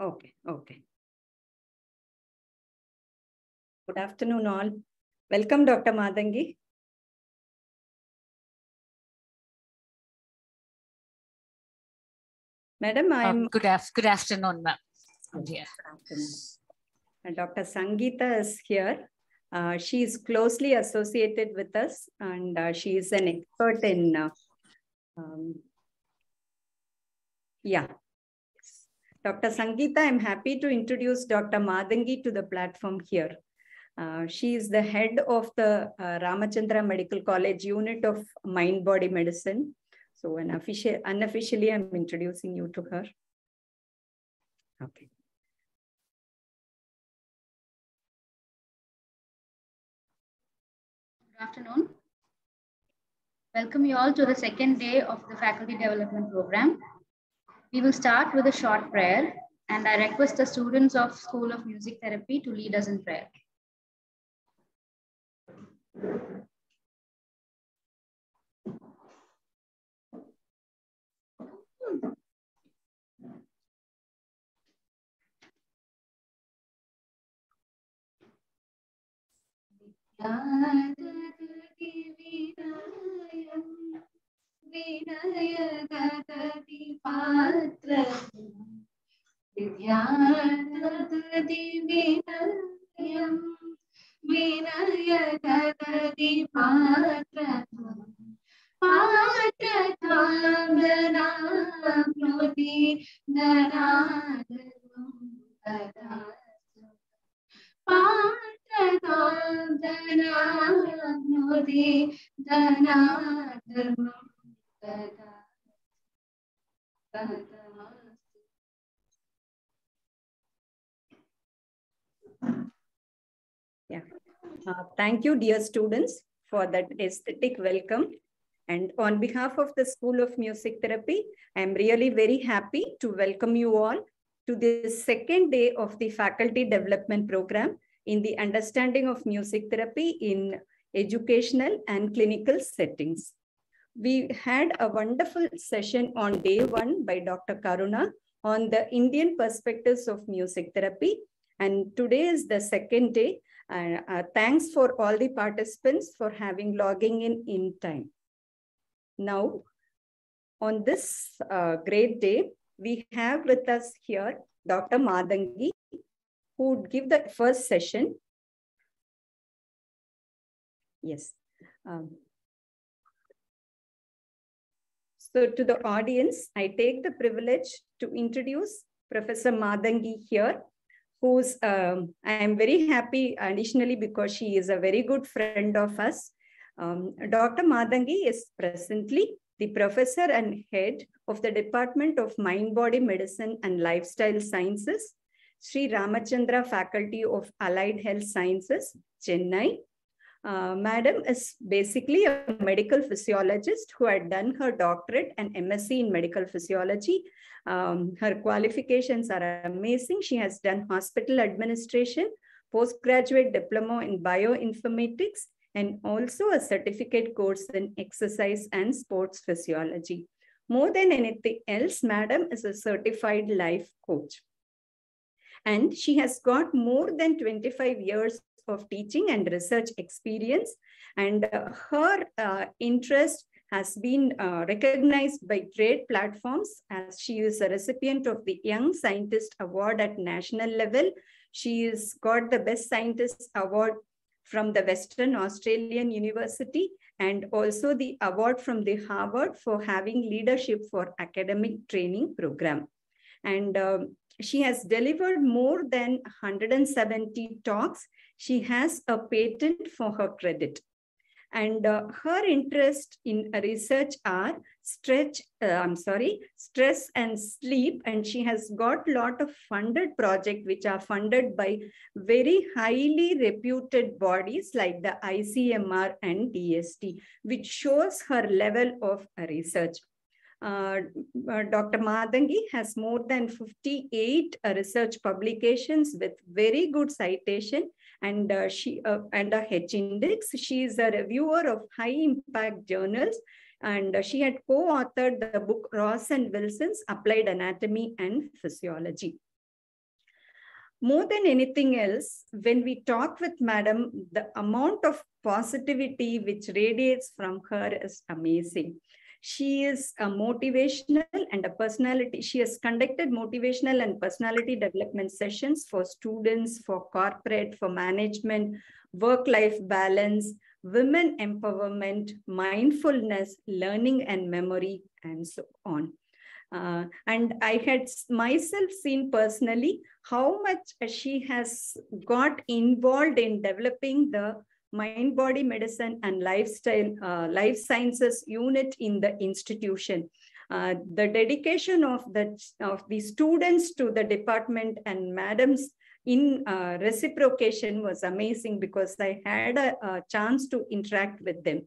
Okay, okay. Good afternoon, all. Welcome, Dr. Mathangi. Madam, I am Um, good, af- good afternoon, ma'am. And Dr. Sangeeta is here. Uh, she is closely associated with us and uh, she is an expert in, uh, um, yeah. Dr. Sangeeta, I'm happy to introduce Dr. Mathangi to the platform here. Uh, she is the head of the uh, Ramachandra Medical College unit of mind body medicine. So an official, unofficially, I'm introducing you to her. Okay. Good afternoon. Welcome you all to the second day of the faculty development program. We will start with a short prayer and I request the students of School of Music Therapy to lead us in prayer. Hmm. विनयगततिपात्र विद्यादति पात्र पात्रताङ्गना प्रति नरागम् तदा पात्रताङ्गना पात्र धना Yeah. Uh, thank you, dear students, for that aesthetic welcome. And on behalf of the School of Music Therapy, I'm really very happy to welcome you all to the second day of the Faculty Development Program in the Understanding of Music Therapy in Educational and Clinical Settings. We had a wonderful session on day one by Dr. Karuna on the Indian perspectives of music therapy. And today is the second day uh, uh, thanks for all the participants for having logging in in time. Now, on this uh, great day, we have with us here Dr. Mathangi, who would give the first session. Yes. Um, so to the audience, I take the privilege to introduce Professor Mathangi here who's um, I am very happy additionally because she is a very good friend of us. Um, Dr. Mathangi is presently the professor and head of the Department of Mind Body Medicine and Lifestyle Sciences, Sri Ramachandra Faculty of Allied Health Sciences, Chennai. Uh, Madam is basically a medical physiologist who had done her doctorate and MSc in medical physiology um, her qualifications are amazing. She has done hospital administration, postgraduate diploma in bioinformatics, and also a certificate course in exercise and sports physiology. More than anything else, Madam is a certified life coach. And she has got more than 25 years of teaching and research experience. And uh, her uh, interest has been uh, recognized by trade platforms as she is a recipient of the Young Scientist Award at national level. She has got the Best Scientist Award from the Western Australian University and also the award from the Harvard for having leadership for academic training program. And um, she has delivered more than 170 talks. She has a patent for her credit. And uh, her interest in research are stretch uh, i'm sorry stress and sleep. And she has got a lot of funded project which are funded by very highly reputed bodies like the icmr and dst which shows her level of research. Uh, Dr. Mathangi has more than 58 research publications with very good citation and uh, she uh, and a H index. She is a reviewer of high impact journals and uh, she had co-authored the book Ross and Wilson's Applied Anatomy and Physiology. more than anything else, when we talk with Madam, the amount of positivity which radiates from her is amazing. She is a motivational and a personality. She has conducted motivational and personality development sessions for students, for corporate, for management, work-life balance, women empowerment, mindfulness, learning and memory, and so on. Uh, and I had myself seen personally how much she has got involved in developing the mind body medicine and lifestyle uh, life sciences unit in the institution uh, the dedication of the of the students to the department and madams in uh, reciprocation was amazing because i had a, a chance to interact with them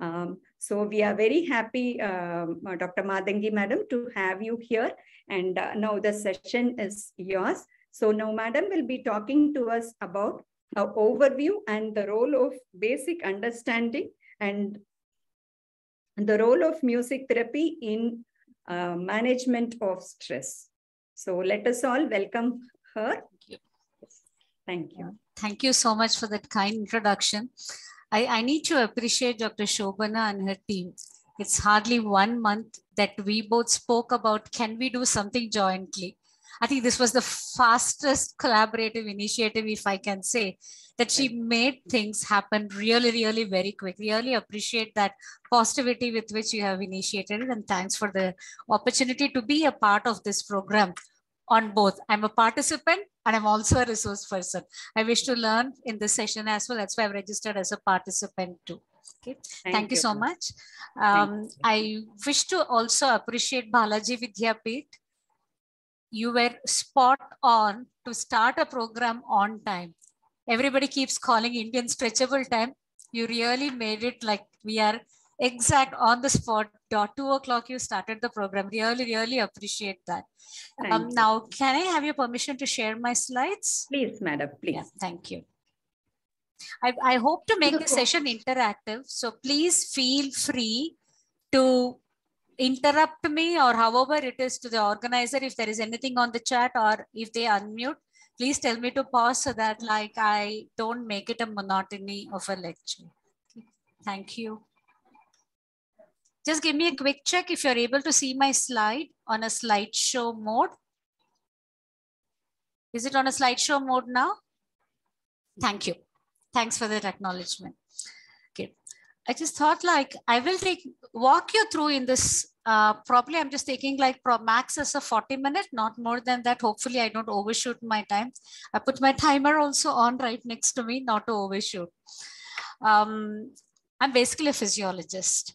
um, so we are very happy, um, Dr. Mathangi, madam, to have you here. And uh, now the session is yours. So now madam will be talking to us about an overview and the role of basic understanding and the role of music therapy in uh, management of stress. So let us all welcome her. Thank you. Thank you. Thank you so much for that kind introduction. I, I need to appreciate Dr. Sobana and her team. It's hardly one month that we both spoke about can we do something jointly. I think this was the fastest collaborative initiative, if I can say, that she made things happen really, really very quick. Really appreciate that positivity with which you have initiated it. And thanks for the opportunity to be a part of this program on both. I'm a participant and I'm also a resource person. I wish to learn in this session as well. That's why I've registered as a participant too. Okay, thank, thank you, you, so much. Um, I wish to also appreciate Balaji Vidyapeeth. You were spot on to start a program on time. Everybody keeps calling Indian stretchable time. You really made it like we are exact on the spot. Dot two o'clock you started the program. Really really appreciate that. Um, now can i have your permission to share my slides? Please madam. Please. Yeah, thank you. I, I hope to make the session interactive so please feel free to interrupt me or however it is to the organizer if there is anything on the chat or if they unmute please tell me to pause so that like i don't make it a monotony of a lecture okay. thank you just give me a quick check if you're able to see my slide on a slideshow mode. Is it on a slideshow mode now? Thank you. Thanks for that acknowledgement. I just thought like I will take walk you through in this uh, probably I'm just taking like pro max as a 40 minute, not more than that. Hopefully I don't overshoot my time. I put my timer also on right next to me, not to overshoot. Um, I'm basically a physiologist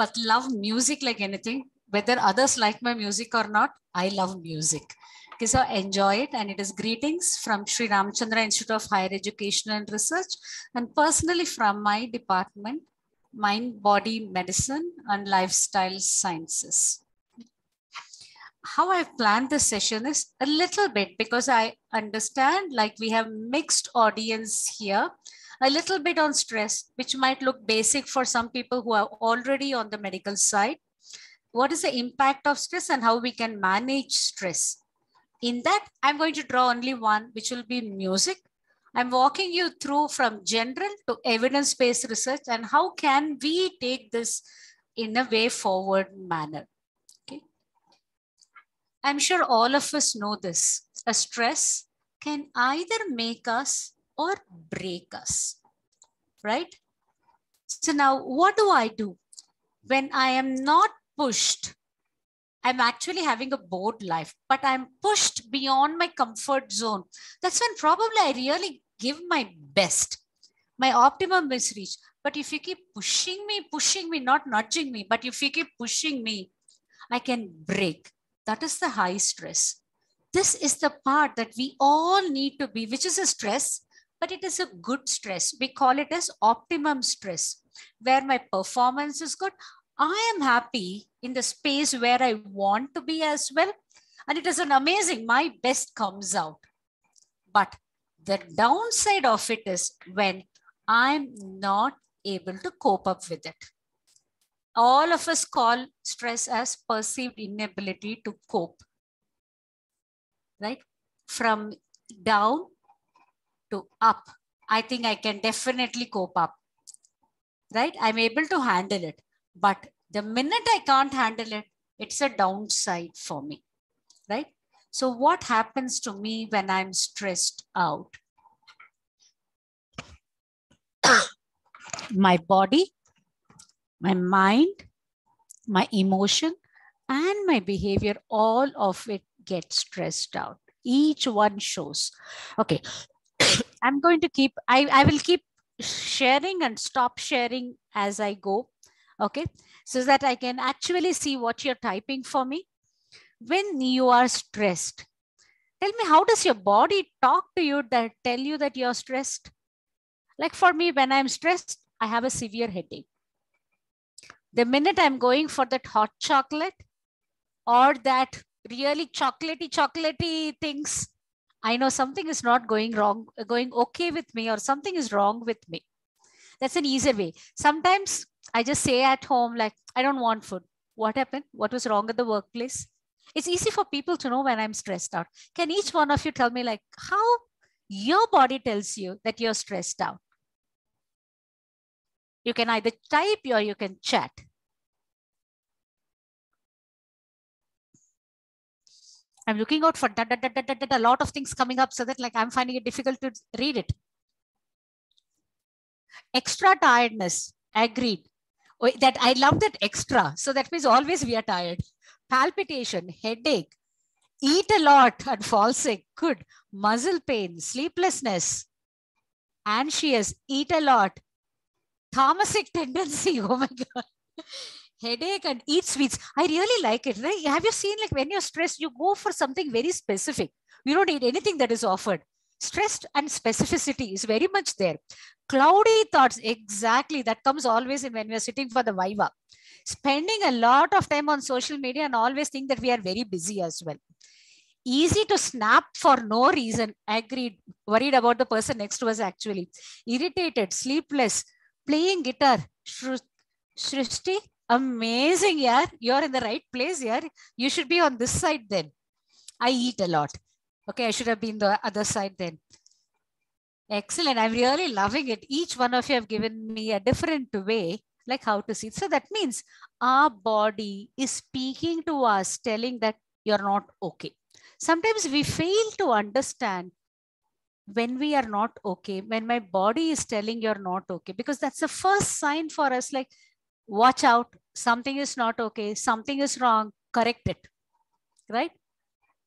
but love music like anything. Whether others like my music or not, I love music. Okay, so enjoy it. And it is greetings from Sri Ramchandra Institute of Higher Education and Research, and personally from my department, Mind Body Medicine and Lifestyle Sciences. How I've planned this session is a little bit because I understand like we have mixed audience here a little bit on stress, which might look basic for some people who are already on the medical side. What is the impact of stress and how we can manage stress? In that, I'm going to draw only one, which will be music. I'm walking you through from general to evidence-based research and how can we take this in a way forward manner. Okay. I'm sure all of us know this. A stress can either make us or break us, right? So now what do I do? When I am not pushed, I'm actually having a bored life, but I'm pushed beyond my comfort zone. That's when probably I really give my best. My optimum is reached. But if you keep pushing me, pushing me, not nudging me, but if you keep pushing me, I can break. That is the high stress. This is the part that we all need to be, which is a stress but it is a good stress. We call it as optimum stress, where my performance is good. I am happy in the space where I want to be as well. And it is an amazing, my best comes out. But the downside of it is when I'm not able to cope up with it. All of us call stress as perceived inability to cope. Right? From down to up, I think I can definitely cope up. Right? I'm able to handle it. But the minute I can't handle it, it's a downside for me. Right? So, what happens to me when I'm stressed out? my body, my mind, my emotion, and my behavior, all of it gets stressed out. Each one shows. Okay. I'm going to keep, I, I will keep sharing and stop sharing as I go. Okay. So that I can actually see what you're typing for me. When you are stressed, tell me how does your body talk to you that tell you that you're stressed? Like for me, when I'm stressed, I have a severe headache. The minute I'm going for that hot chocolate or that really chocolatey, chocolatey things, I know something is not going wrong, going okay with me, or something is wrong with me. That's an easier way. Sometimes I just say at home, like, I don't want food. What happened? What was wrong at the workplace? It's easy for people to know when I'm stressed out. Can each one of you tell me, like, how your body tells you that you're stressed out? You can either type or you can chat. I'm looking out for da, da, da, da, da, da, a lot of things coming up so that like I'm finding it difficult to read it. Extra tiredness, agreed. Oh, that I love that extra. So that means always we are tired. Palpitation, headache, eat a lot and fall sick, good. Muscle pain, sleeplessness, anxious, eat a lot, Tamasic tendency. Oh my God. Headache and eat sweets. I really like it. Right? Have you seen like when you're stressed, you go for something very specific. You don't eat anything that is offered. Stressed and specificity is very much there. Cloudy thoughts, exactly. That comes always in when we're sitting for the Viva. Spending a lot of time on social media and always think that we are very busy as well. Easy to snap for no reason. Agreed. Worried about the person next to us actually. Irritated, sleepless, playing guitar. Shrishti, amazing, yeah. You're in the right place, yeah. You should be on this side then. I eat a lot. Okay, I should have been the other side then. Excellent. I'm really loving it. Each one of you have given me a different way, like how to see it. So that means our body is speaking to us, telling that you're not okay. Sometimes we fail to understand when we are not okay, when my body is telling you're not okay, because that's the first sign for us like, watch out, something is not okay, something is wrong, correct it, right?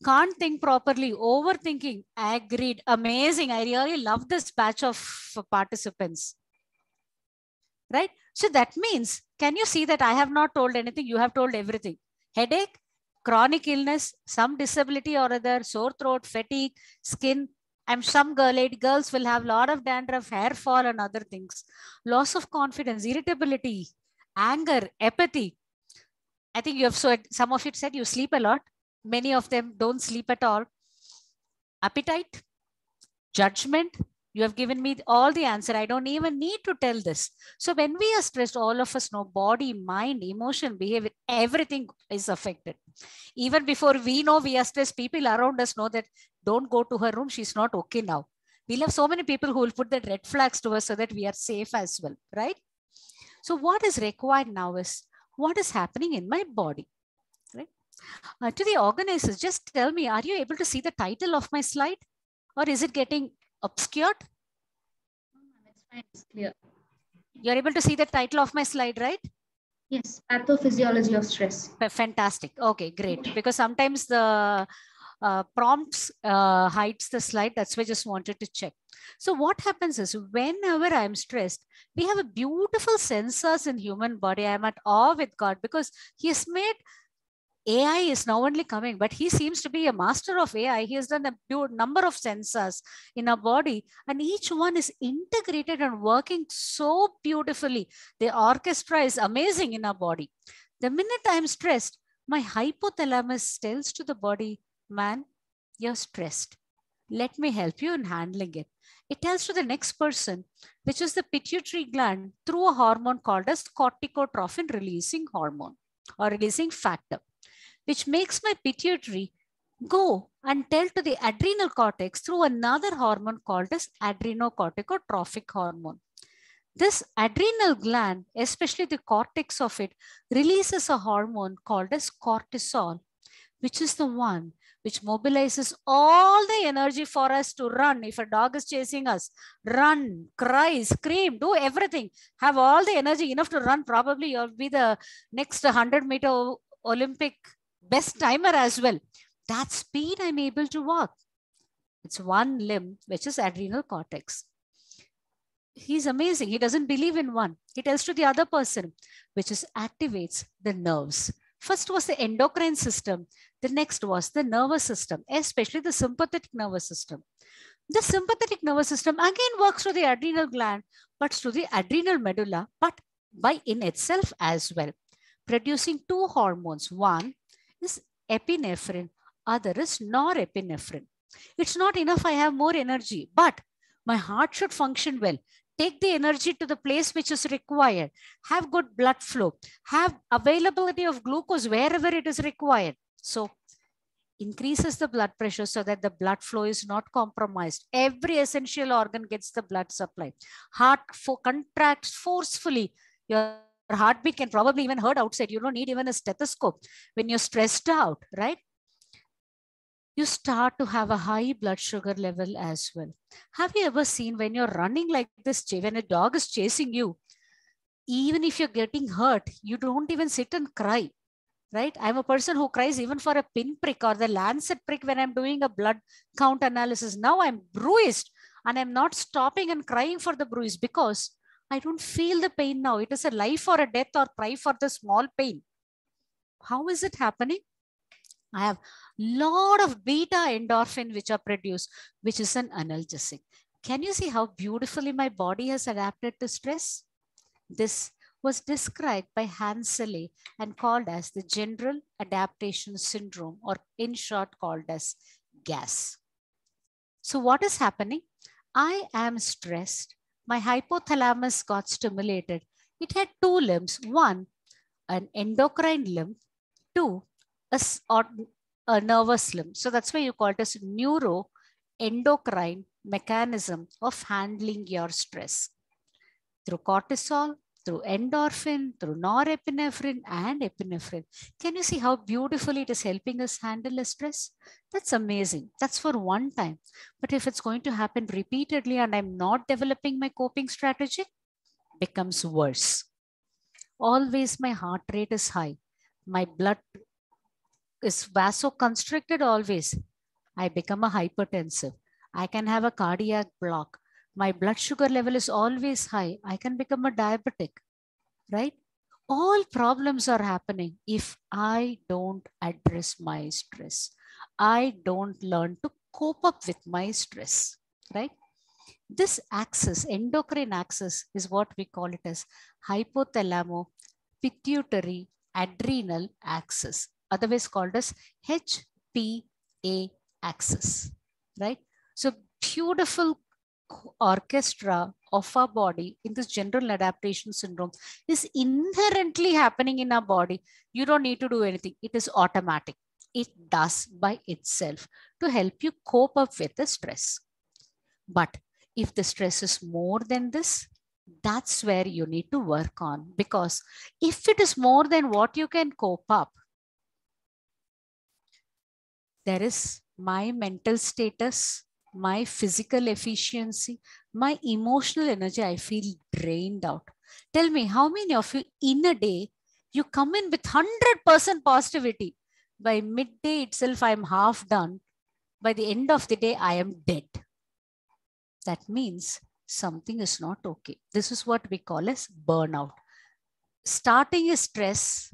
Can't think properly, overthinking, agreed, amazing. I really love this batch of participants, right? So that means, can you see that I have not told anything? You have told everything. Headache, chronic illness, some disability or other, sore throat, fatigue, skin, I'm some girl, girls will have a lot of dandruff, hair fall, and other things. Loss of confidence, irritability, anger, apathy. I think you have so some of you said you sleep a lot. Many of them don't sleep at all. Appetite, judgment. You have given me all the answer. I don't even need to tell this. So when we are stressed, all of us know body, mind, emotion, behavior, everything is affected. Even before we know we are stressed, people around us know that don't go to her room. She's not okay now. We'll have so many people who will put that red flags to us so that we are safe as well, right? So what is required now is what is happening in my body? Uh, to the organizers, just tell me, are you able to see the title of my slide or is it getting obscured? It's fine, it's clear. You're able to see the title of my slide, right? Yes, pathophysiology of stress. Fantastic. Okay, great. Because sometimes the uh, prompts uh, hides the slide. That's why I just wanted to check. So what happens is whenever I'm stressed, we have a beautiful sensors in human body. I'm at awe with God because he has made AI is now only coming, but he seems to be a master of AI. He has done a number of sensors in our body, and each one is integrated and working so beautifully. The orchestra is amazing in our body. The minute I'm stressed, my hypothalamus tells to the body, man, you're stressed. Let me help you in handling it. It tells to the next person, which is the pituitary gland, through a hormone called as corticotrophin releasing hormone or releasing factor, which makes my pituitary go and tell to the adrenal cortex through another hormone called as adrenocorticotrophic hormone. This adrenal gland, especially the cortex of it, releases a hormone called as cortisol, which is the one which mobilizes all the energy for us to run. If a dog is chasing us, run, cry, scream, do everything. Have all the energy enough to run. Probably you'll be the next 100 meter Olympic best timer as well. That speed I'm able to walk. It's one limb, which is adrenal cortex. He's amazing. He doesn't believe in one. He tells to the other person, which is activates the nerves. First was the endocrine system. The next was the nervous system, especially the sympathetic nervous system. The sympathetic nervous system again works through the adrenal gland, but through the adrenal medulla, but by in itself as well, producing two hormones. One epinephrine, other is norepinephrine. It's not enough I have more energy, but my heart should function well. Take the energy to the place which is required. Have good blood flow. Have availability of glucose wherever it is required. So increases the blood pressure so that the blood flow is not compromised. Every essential organ gets the blood supply. Heart for contracts forcefully. Your heartbeat can probably even heard outside. You don't need even a stethoscope when you're stressed out, right? You start to have a high blood sugar level as well. Have you ever seen when you're running like this, when a dog is chasing you, even if you're getting hurt, you don't even sit and cry right? I'm a person who cries even for a pinprick or the lancet prick when I'm doing a blood count analysis. Now I'm bruised and I'm not stopping and crying for the bruise because I don't feel the pain now. It is a life or a death or cry for the small pain. How is it happening? I have lot of beta endorphin which are produced, which is an analgesic. Can you see how beautifully my body has adapted to stress? This was described by Hans Selye and called as the General Adaptation Syndrome, or in short called as GAS. So what is happening? I am stressed. My hypothalamus got stimulated. It had two limbs. One, an endocrine limb. Two, a, a nervous limb. So that's why you call it as neuroendocrine mechanism of handling your stress. Through cortisol, through endorphin, through norepinephrine and epinephrine. Can you see how beautifully it is helping us handle the stress? That's amazing. That's for one time. But if it's going to happen repeatedly and I'm not developing my coping strategy, becomes worse. Always my heart rate is high. My blood is vasoconstricted always. I become a hypertensive. I can have a cardiac block my blood sugar level is always high, I can become a diabetic, right? All problems are happening if I don't address my stress. I don't learn to cope up with my stress, right? This axis, endocrine axis, is what we call it as hypothalamo pituitary adrenal axis, otherwise called as HPA axis, right? So beautiful orchestra of our body in this general adaptation syndrome is inherently happening in our body. You don't need to do anything. It is automatic. It does by itself to help you cope up with the stress. But if the stress is more than this, that's where you need to work on because if it is more than what you can cope up, there is my mental status, my physical efficiency, my emotional energy, I feel drained out. Tell me, how many of you in a day, you come in with 100% positivity. By midday itself, I'm half done. By the end of the day, I am dead. That means something is not okay. This is what we call as burnout. Starting is stress.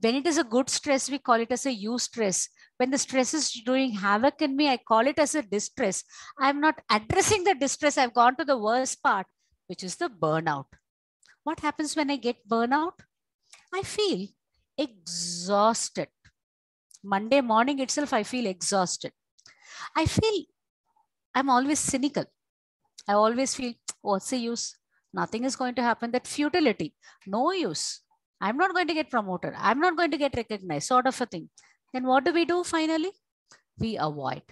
When it is a good stress, we call it as a eustress when the stress is doing havoc in me, I call it as a distress. I'm not addressing the distress. I've gone to the worst part, which is the burnout. What happens when I get burnout? I feel exhausted. Monday morning itself, I feel exhausted. I feel I'm always cynical. I always feel, what's the use? Nothing is going to happen. That futility, no use. I'm not going to get promoted. I'm not going to get recognized, sort of a thing. Then what do we do finally? we avoid.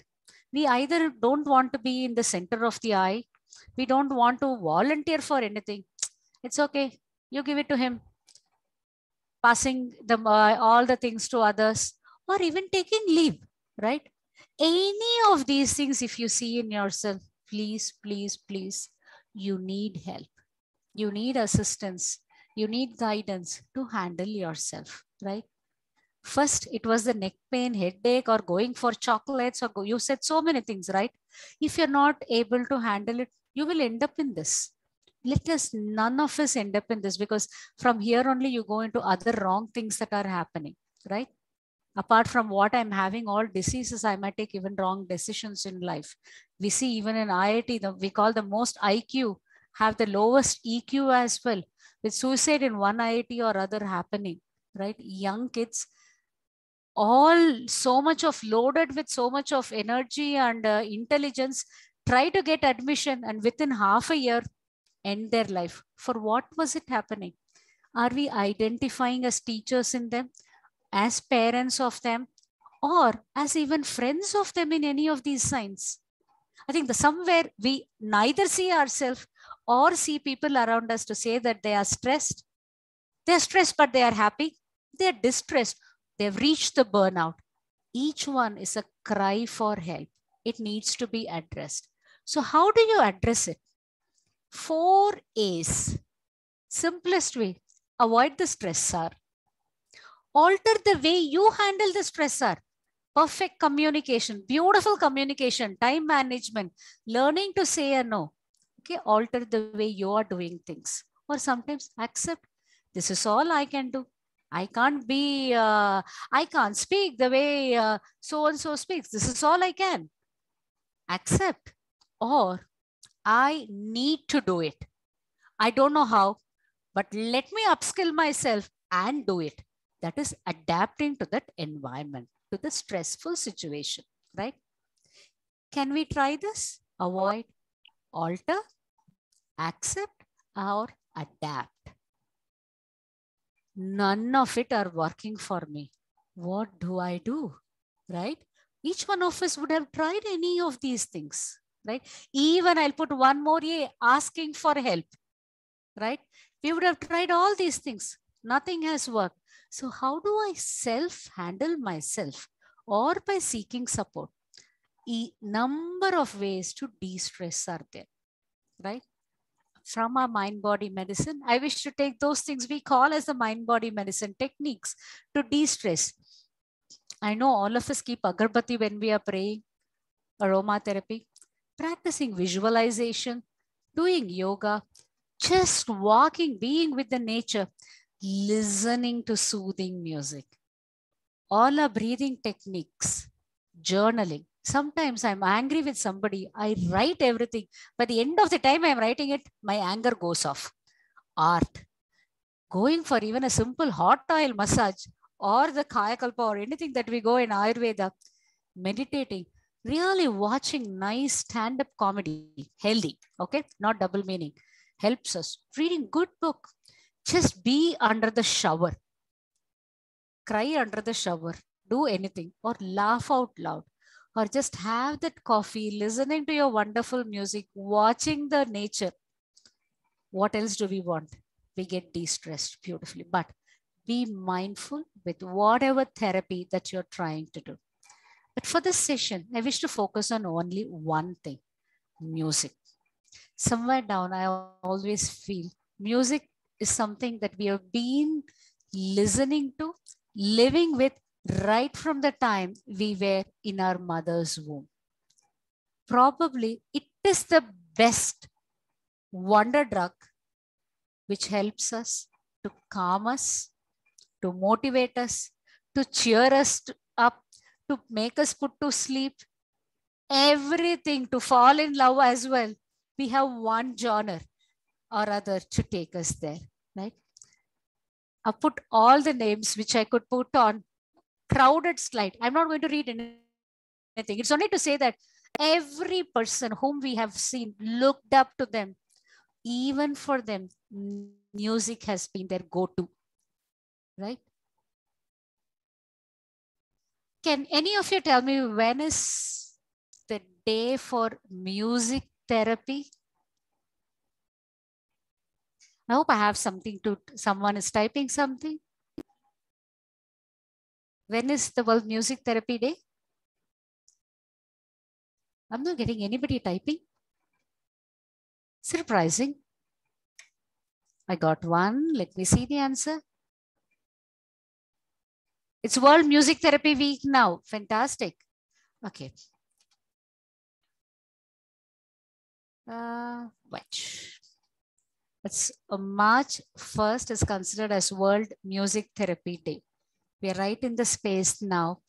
We either don't want to be in the center of the eye, we don't want to volunteer for anything. It's okay. You give it to him. Passing the uh, all the things to others, or even taking leave, right? Any of these things, if you see in yourself, please, please, please, you need help. You need assistance. You need guidance to handle yourself, right? First, it was the neck pain, headache, or going for chocolates, or go, you said so many things, right? If you're not able to handle it, you will end up in this. Let us, none of us end up in this because from here only you go into other wrong things that are happening, right? Apart from what I'm having, all diseases, I might take even wrong decisions in life. We see even in IIT, the, we call the most IQ have the lowest EQ as well, with suicide in one IIT or other happening, right? Young kids, all so much of loaded with so much of energy and uh, intelligence, try to get admission and within half a year end their life. For what was it happening? Are we identifying as teachers in them, as parents of them, or as even friends of them in any of these signs? I think the somewhere we neither see ourselves or see people around us to say that they are stressed. They're stressed, but they are happy. They're distressed. They've reached the burnout. Each one is a cry for help. It needs to be addressed. So, how do you address it? Four A's. Simplest way avoid the stressor, alter the way you handle the stressor. Perfect communication, beautiful communication, time management, learning to say a no. Okay, alter the way you are doing things, or sometimes accept this is all I can do. I can't be, uh, I can't speak the way so and so speaks. This is all I can. Accept, or I need to do it. I don't know how, but let me upskill myself and do it. That is adapting to that environment, to the stressful situation, right? Can we try this? Avoid, alter, accept, or adapt. None of it are working for me. What do I do? Right? Each one of us would have tried any of these things, right? Even I'll put one more A, asking for help, right? We would have tried all these things. Nothing has worked. So how do I self handle myself or by seeking support? A number of ways to de-stress are there, right? From our mind body medicine, I wish to take those things we call as the mind body medicine techniques to de-stress. I know all of us keep agarbatti when we are praying, aromatherapy, practicing visualization, doing yoga, just walking, being with the nature, listening to soothing music. All our breathing techniques, journaling. Sometimes I'm angry with somebody, I write everything. By the end of the time I'm writing it, my anger goes off. Art. Going for even a simple hot oil massage or the Kaya Kalpa or anything that we go in Ayurveda, meditating, really watching nice stand up comedy, healthy, okay, not double meaning, helps us. Reading good book, just be under the shower, cry under the shower, do anything, or laugh out loud, or just have that coffee, listening to your wonderful music, watching the nature. What else do we want? We get de stressed beautifully, but be mindful with whatever therapy that you're trying to do. But for this session, I wish to focus on only one thing music. Somewhere down, I always feel music is something that we have been listening to, living with right from the time we were in our mother's womb. Probably it is the best wonder drug which helps us to calm us, to motivate us, to cheer us up, to make us put to sleep, everything to fall in love as well. We have one genre or other to take us there, right? I put all the names which I could put on crowded slide. I'm not going to read anything. It's only to say that every person whom we have seen looked up to them. Even for them, music has been their go-to, right? Can any of you tell me when is the day for music therapy? I hope I have something to, someone is typing something. When is the World Music Therapy Day? I'm not getting anybody typing. Surprising. I got one. Let me see the answer. It's World Music Therapy Week now. Fantastic. Okay. Uh, which? It's uh, March 1st is considered as World Music Therapy Day. We are right in the space now.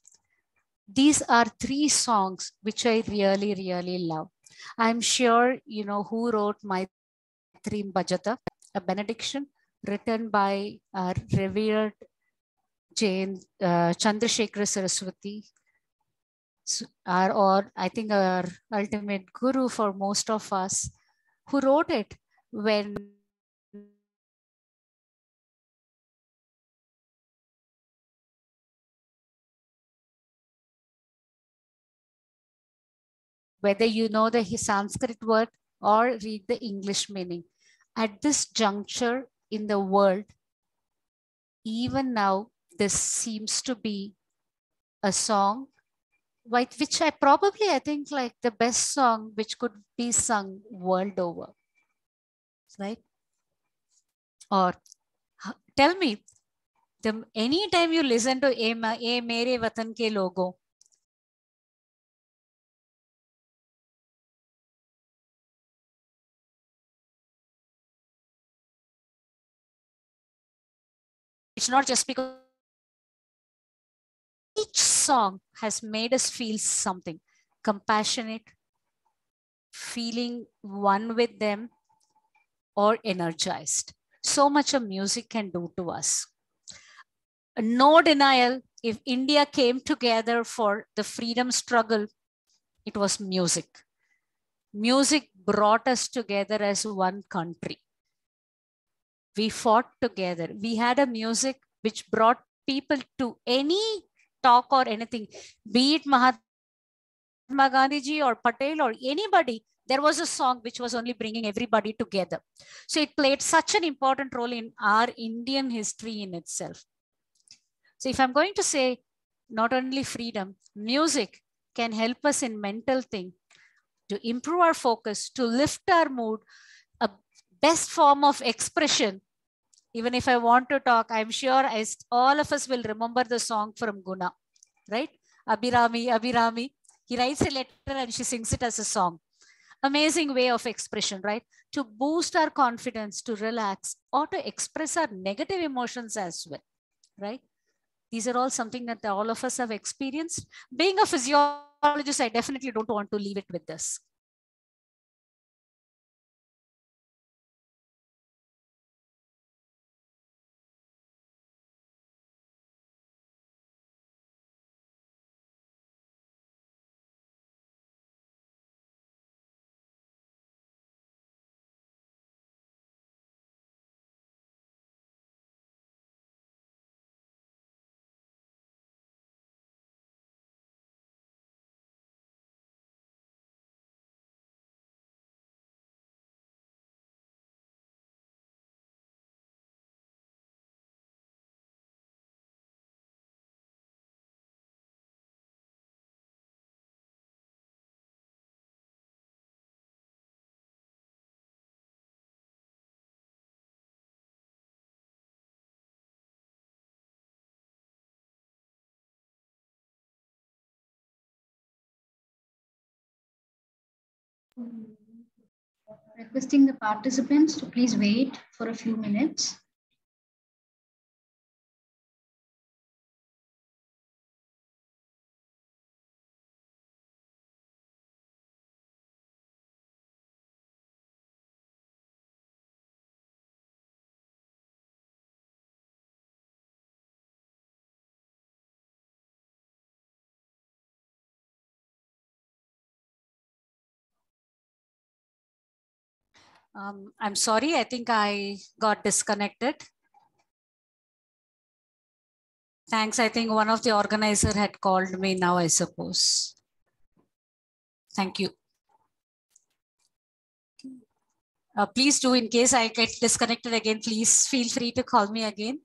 These are three songs which I really, really love. I'm sure you know who wrote Maitri Bhajata, a benediction written by our revered Jain uh, Chandrasekhar Saraswati, our, or I think our ultimate guru for most of us, who wrote it when whether you know the Sanskrit word or read the English meaning. At this juncture in the world, even now, this seems to be a song which I probably, I think like the best song which could be sung world over, right? Or tell me, the anytime you listen to "A, A Mere Watan Ke Logo," it's not just because each song has made us feel something compassionate, feeling one with them, or energized. So much of music can do to us. No denial, if India came together for the freedom struggle, it was music. Music brought us together as one country. We fought together. We had a music which brought people to any talk or anything, be it Mahatma Gandhi or Patel or anybody, there was a song which was only bringing everybody together. So it played such an important role in our Indian history in itself. So if I'm going to say not only freedom, music can help us in mental thing to improve our focus, to lift our mood, best form of expression. Even if I want to talk, I'm sure I, all of us will remember the song from Guna, right? Abhirami, Abhirami. He writes a letter and she sings it as a song. Amazing way of expression, right? To boost our confidence, to relax, or to express our negative emotions as well, right? These are all something that all of us have experienced. Being a physiologist, I definitely don't want to leave it with this. Requesting the participants to please wait for a few minutes. Um, I'm sorry, I think I got disconnected. Thanks. I think one of the organizer had called me now, I suppose. Thank you. Uh, please do, in case I get disconnected again, please feel free to call me again.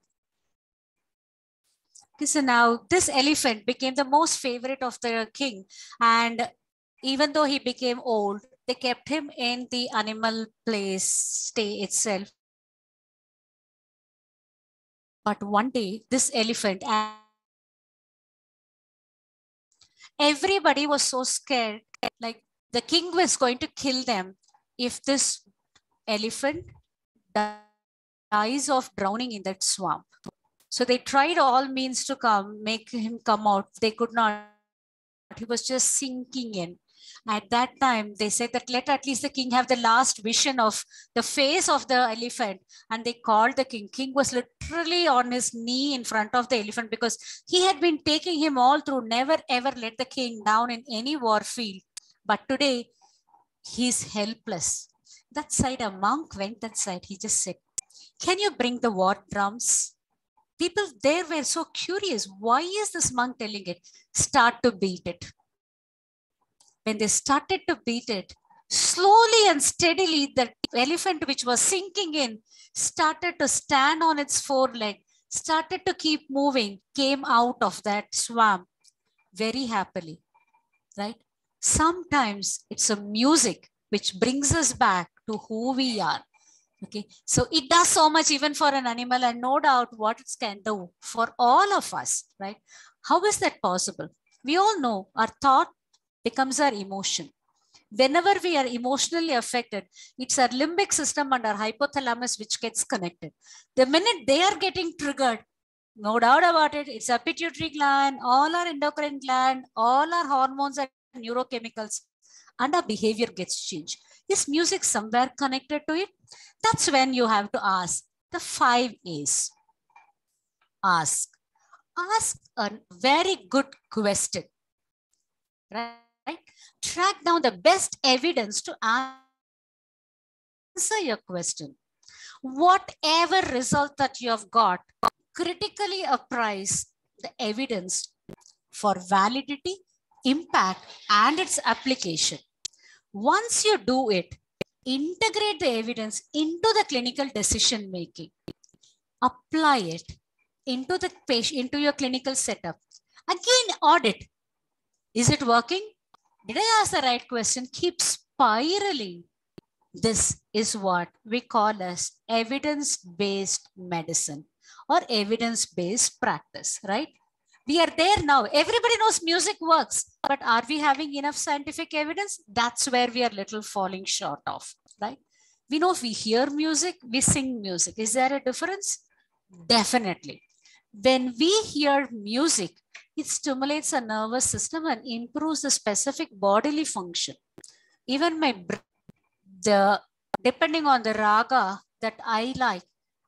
Okay, so now this elephant became the most favorite of the king. And even though he became old, they kept him in the animal place stay itself. But one day, this elephant, everybody was so scared, like the king was going to kill them if this elephant dies of drowning in that swamp. So they tried all means to come, make him come out. They could not. He was just sinking in. At that time, they said that let at least the king have the last vision of the face of the elephant. And they called the king. King was literally on his knee in front of the elephant because he had been taking him all through, never ever let the king down in any war field. But today, he's helpless. That side, a monk went that side. He just said, Can you bring the war drums? People there were so curious. Why is this monk telling it? Start to beat it when they started to beat it, slowly and steadily, the elephant, which was sinking in, started to stand on its foreleg, started to keep moving, came out of that swamp very happily, right? Sometimes it's a music which brings us back to who we are. Okay, so it does so much even for an animal, and no doubt what it can do for all of us, right? How is that possible? We all know our thought becomes our emotion. Whenever we are emotionally affected, it's our limbic system and our hypothalamus which gets connected. The minute they are getting triggered, no doubt about it, it's a pituitary gland, all our endocrine gland, all our hormones and neurochemicals, and our behavior gets changed. Is music somewhere connected to it? That's when you have to ask the five A's. Ask. Ask a very good question. Right? Track down the best evidence to answer your question. Whatever result that you have got, critically appraise the evidence for validity, impact, and its application. Once you do it, integrate the evidence into the clinical decision making. Apply it into the patient, into your clinical setup. Again, audit. Is it working? Did I ask the right question? Keep spiraling. This is what we call as evidence-based medicine or evidence-based practice, right? We are there now. Everybody knows music works, but are we having enough scientific evidence? That's where we are little falling short of, right? We know if we hear music, we sing music. Is there a difference? Definitely. When we hear music, it stimulates the nervous system and improves the specific bodily function. Even my, the depending on the raga that I like,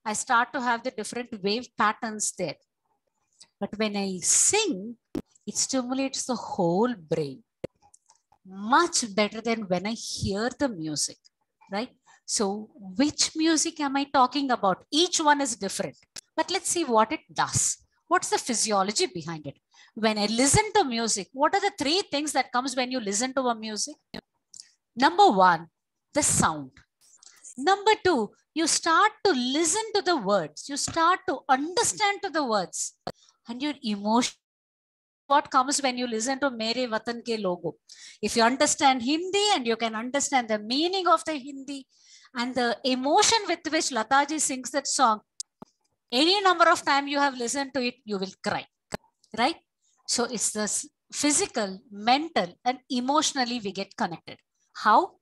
I start to have the different wave patterns there. But when I sing, it stimulates the whole brain much better than when I hear the music, right? So which music am I talking about? Each one is different, but let's see what it does. What's the physiology behind it? When I listen to music, what are the three things that comes when you listen to a music? Number one, the sound. Number two, you start to listen to the words. You start to understand to the words and your emotion what comes when you listen to Mere Vatan Ke Logo. If you understand Hindi and you can understand the meaning of the Hindi and the emotion with which Lataji sings that song, any number of time you have listened to it, you will cry, right? So it's this physical, mental, and emotionally we get connected. How?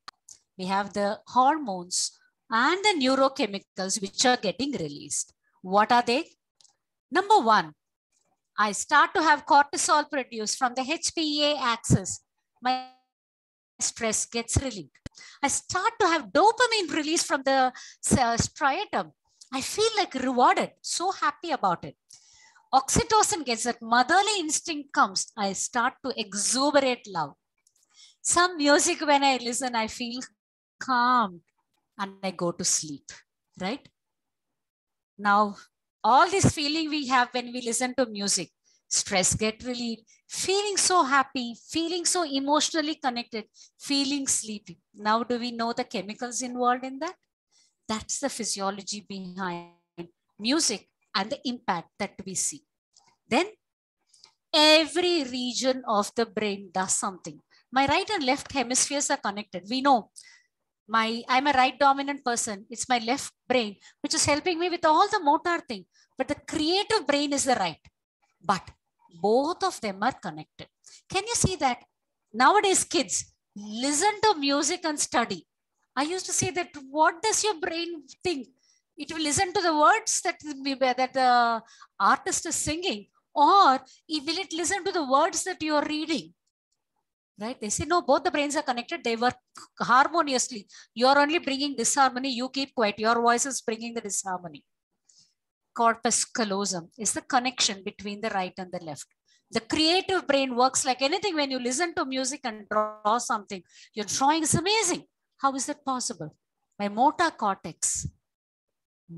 We have the hormones and the neurochemicals which are getting released. What are they? Number one, I start to have cortisol produced from the HPA axis. My stress gets relieved. I start to have dopamine released from the uh, striatum. I feel like rewarded, so happy about it. Oxytocin gets that motherly instinct comes. I start to exuberate love. Some music, when I listen, I feel calm and I go to sleep, right? Now, all this feeling we have when we listen to music, stress get relieved, feeling so happy, feeling so emotionally connected, feeling sleepy. Now, do we know the chemicals involved in that? That's the physiology behind music and the impact that we see. Then every region of the brain does something. My right and left hemispheres are connected. We know my I'm a right dominant person. It's my left brain, which is helping me with all the motor thing. But the creative brain is the right. But both of them are connected. Can you see that? Nowadays, kids listen to music and study. I used to say that what does your brain think? It will listen to the words that, that the artist is singing, or will it listen to the words that you are reading? Right? They say, no, both the brains are connected. They work harmoniously. You're only bringing disharmony. You keep quiet. Your voice is bringing the disharmony. Corpus callosum is the connection between the right and the left. The creative brain works like anything. When you listen to music and draw something, your drawing is amazing. How is that possible? My motor cortex,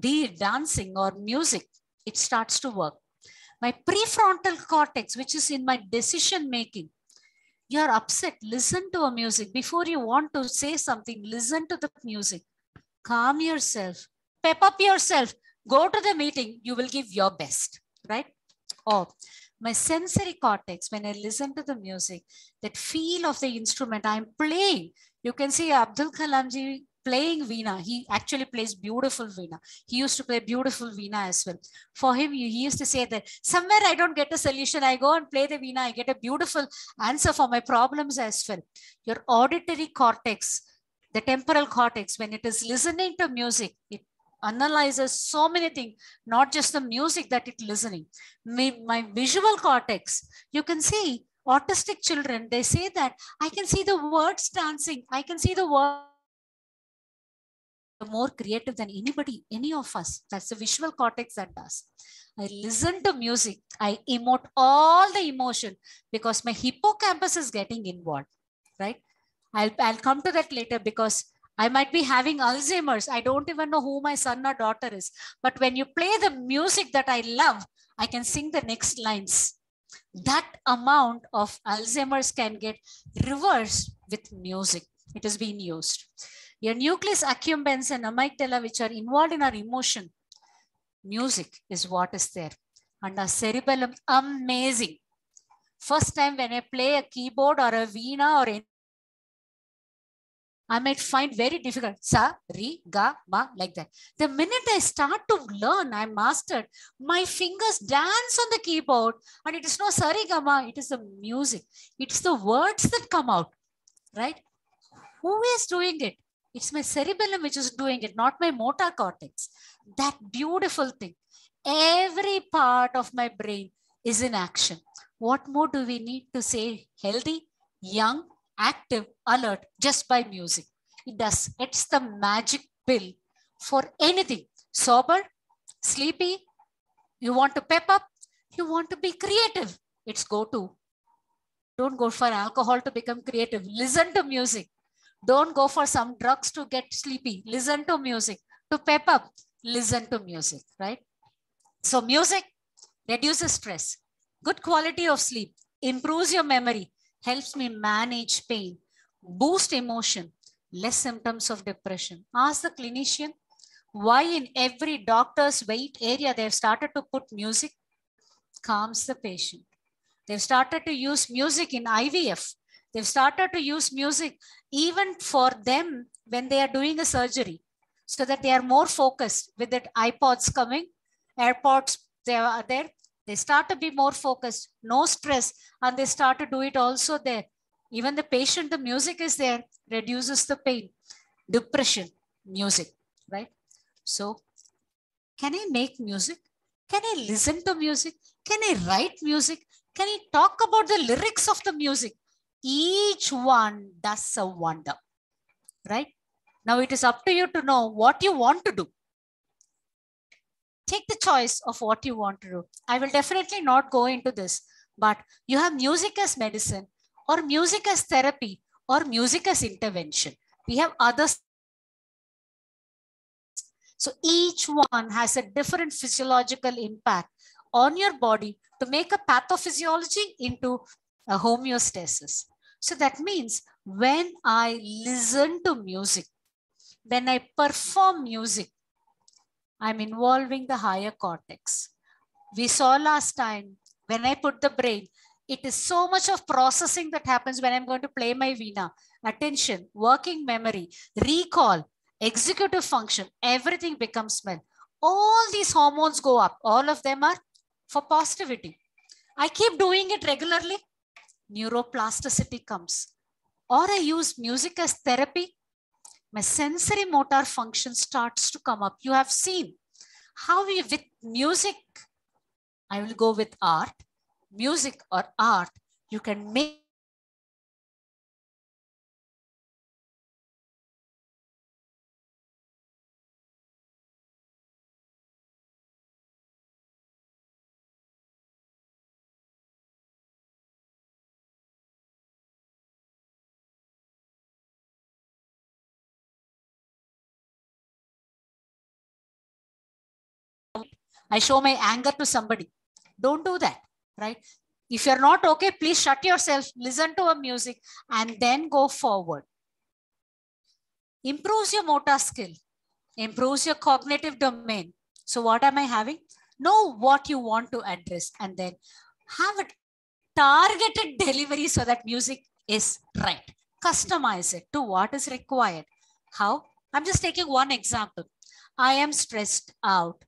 it dancing or music, it starts to work. My prefrontal cortex, which is in my decision making, you're upset, listen to a music. Before you want to say something, listen to the music. Calm yourself, pep up yourself, go to the meeting, you will give your best, right? Or my sensory cortex, when I listen to the music, that feel of the instrument I'm playing. You can see Abdul Kalamji playing Veena. He actually plays beautiful Veena. He used to play beautiful Veena as well. For him, he used to say that somewhere I don't get a solution. I go and play the Veena. I get a beautiful answer for my problems as well. Your auditory cortex, the temporal cortex, when it is listening to music, it analyzes so many things, not just the music that it listening. My, my visual cortex, you can see autistic children, they say that I can see the words dancing. I can see the word more creative than anybody, any of us. That's the visual cortex that does. I listen to music. I emote all the emotion because my hippocampus is getting involved, right? I'll, I'll come to that later because I might be having Alzheimer's. I don't even know who my son or daughter is. But when you play the music that I love, I can sing the next lines. That amount of Alzheimer's can get reversed with music. It has been used. Your nucleus accumbens and amygdala, which are involved in our emotion, music is what is there. And our cerebellum, amazing. First time when I play a keyboard or a veena or any I might find very difficult. Sa, ri, ga, ma, like that. The minute I start to learn, I mastered, my fingers dance on the keyboard and it is no sari, ga, ma, it is the music. It's the words that come out, right? Who is doing it? It's my cerebellum which is doing it, not my motor cortex. That beautiful thing. Every part of my brain is in action. What more do we need to say healthy, young, active, alert just by music. It does. It's the magic pill for anything. Sober, sleepy, you want to pep up, you want to be creative. It's go to. Don't go for alcohol to become creative. Listen to music. Don't go for some drugs to get sleepy. Listen to music. To pep up, listen to music, right? So music reduces stress. Good quality of sleep improves your memory, helps me manage pain, boost emotion, less symptoms of depression. Ask the clinician why in every doctor's wait area they've started to put music, calms the patient. They've started to use music in IVF. They've started to use music even for them when they are doing a surgery so that they are more focused with the iPods coming, AirPods they are there. They start to be more focused, no stress, and they start to do it also there. Even the patient, the music is there, reduces the pain, depression, music, right? So, can I make music? Can I listen to music? Can I write music? Can I talk about the lyrics of the music? Each one does a wonder, right? Now it is up to you to know what you want to do. Take the choice of what you want to do. I will definitely not go into this, but you have music as medicine or music as therapy or music as intervention. We have others. So each one has a different physiological impact on your body to make a pathophysiology into a homeostasis. So that means when I listen to music, when I perform music, I'm involving the higher cortex. We saw last time when I put the brain, it is so much of processing that happens when I'm going to play my Veena. Attention, working memory, recall, executive function, everything becomes well. All these hormones go up. All of them are for positivity. I keep doing it regularly. Neuroplasticity comes. Or I use music as therapy. My sensory motor function starts to come up. You have seen how we, with music, I will go with art, music or art, you can make I show my anger to somebody. Don't do that, right? If you're not okay, please shut yourself, listen to a music, and then go forward. Improves your motor skill, improves your cognitive domain. So, what am I having? Know what you want to address, and then have a targeted delivery so that music is right. Customize it to what is required. How? I'm just taking one example. I am stressed out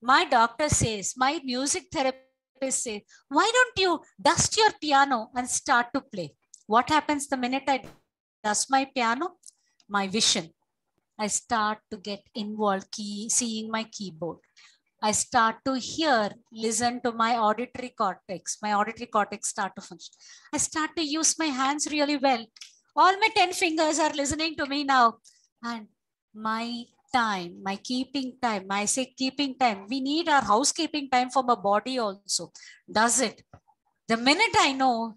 my doctor says, my music therapist says, why don't you dust your piano and start to play? What happens the minute I dust my piano? My vision. I start to get involved, key, seeing my keyboard. I start to hear, listen to my auditory cortex. My auditory cortex start to function. I start to use my hands really well. All my 10 fingers are listening to me now. And my time, my keeping time, I say keeping time. We need our housekeeping time for my body also. Does it? The minute I know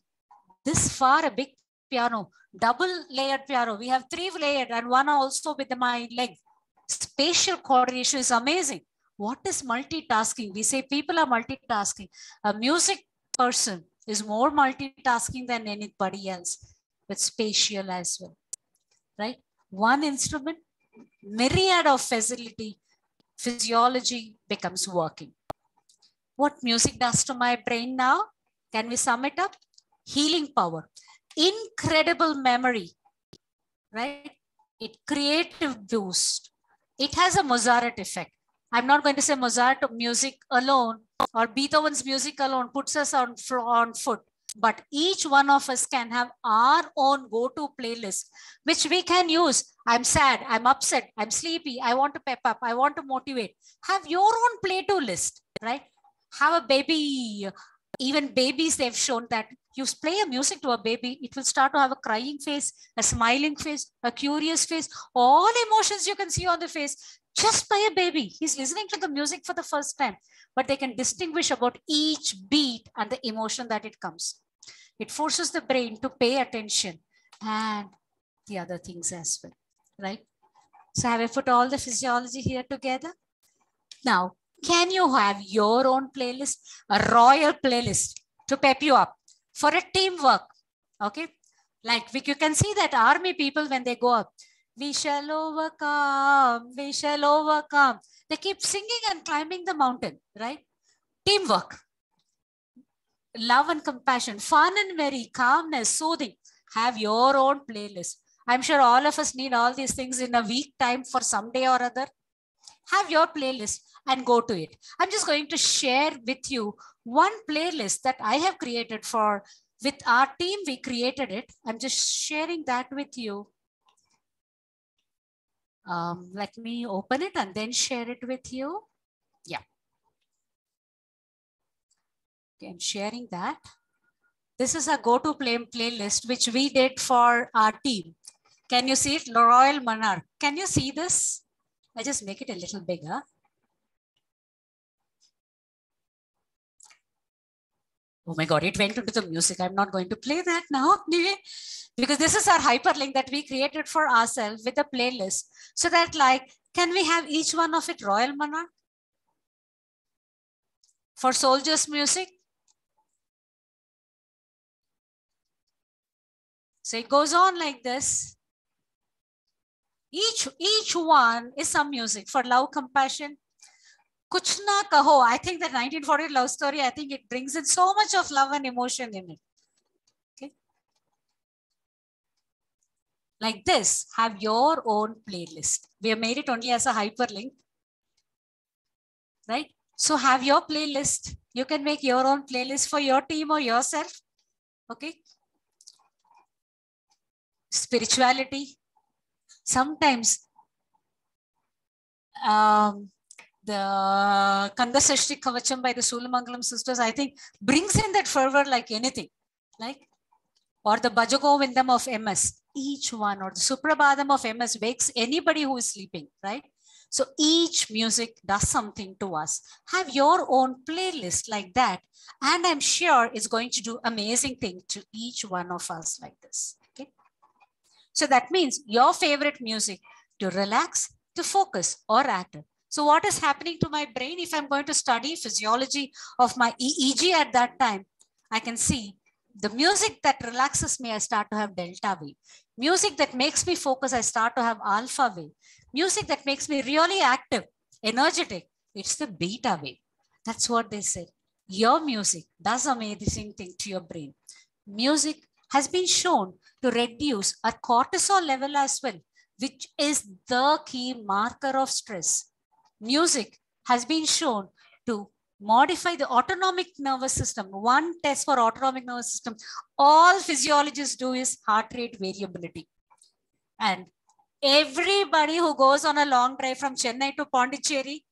this far a big piano, double layered piano, we have three layered and one also with my leg. Spatial coordination is amazing. What is multitasking? We say people are multitasking. A music person is more multitasking than anybody else, but spatial as well, right? One instrument, myriad of facility, physiology becomes working. What music does to my brain now? Can we sum it up? Healing power, incredible memory, right? It creative boost. It has a Mozart effect. I'm not going to say Mozart music alone or Beethoven's music alone puts us on, on foot but each one of us can have our own go-to playlist which we can use. I'm sad i'm upset i'm sleepy i want to pep up i want to motivate. Have your own play to list right? Have a baby. Even babies they've shown that you play a music to a baby it will start to have a crying face a smiling face a curious face. All emotions you can see on the face just by a baby. He's listening to the music for the first time but they can distinguish about each beat and the emotion that it comes. It forces the brain to pay attention and the other things as well, right? So have I put all the physiology here together? Now, can you have your own playlist, a royal playlist to pep you up for a teamwork? Okay. Like you can see that army people, when they go up, we shall overcome, we shall overcome. They keep singing and climbing the mountain, right? Teamwork, love and compassion, fun and merry, calmness, soothing. Have your own playlist. I'm sure all of us need all these things in a week time for some day or other. Have your playlist and go to it. I'm just going to share with you one playlist that I have created for with our team. We created it. I'm just sharing that with you. Um, let me open it and then share it with you. Yeah. Okay, I'm sharing that. This is a go-to play playlist which we did for our team. Can you see it? Royal Monarch. Can you see this? I just make it a little bigger. oh my God, it went into the music. I'm not going to play that now. Because this is our hyperlink that we created for ourselves with a playlist. So that like, can we have each one of it Royal Monarch? For soldiers music? So it goes on like this. Each, each one is some music. For love, compassion, Kuch na kaho. I think that 1940 love story, I think it brings in so much of love and emotion in it. Okay. Like this, have your own playlist. We have made it only as a hyperlink. Right? So have your playlist. You can make your own playlist for your team or yourself. Okay. Spirituality. Sometimes um, the Kanda Sashti Kavacham by the Sulamangalam sisters, I think brings in that fervor like anything. Like, or the Bhajagovindam of MS, each one, or the Suprabhatam of MS wakes anybody who is sleeping, right? So each music does something to us. Have your own playlist like that. And I'm sure it's going to do amazing thing to each one of us like this. Okay. So that means your favorite music to relax, to focus or active. So what is happening to my brain if I'm going to study physiology of my EEG at that time? I can see the music that relaxes me, I start to have delta wave. Music that makes me focus, I start to have alpha wave music that makes me really active, energetic, it's the beta wave. That's what they said. Your music does amazing thing to your brain. Music has been shown to reduce a cortisol level as well, which is the key marker of stress. Music has been shown to modify the autonomic nervous system. One test for autonomic nervous system, all physiologists do is heart rate variability. And everybody who goes on a long drive from Chennai to Pondicherry,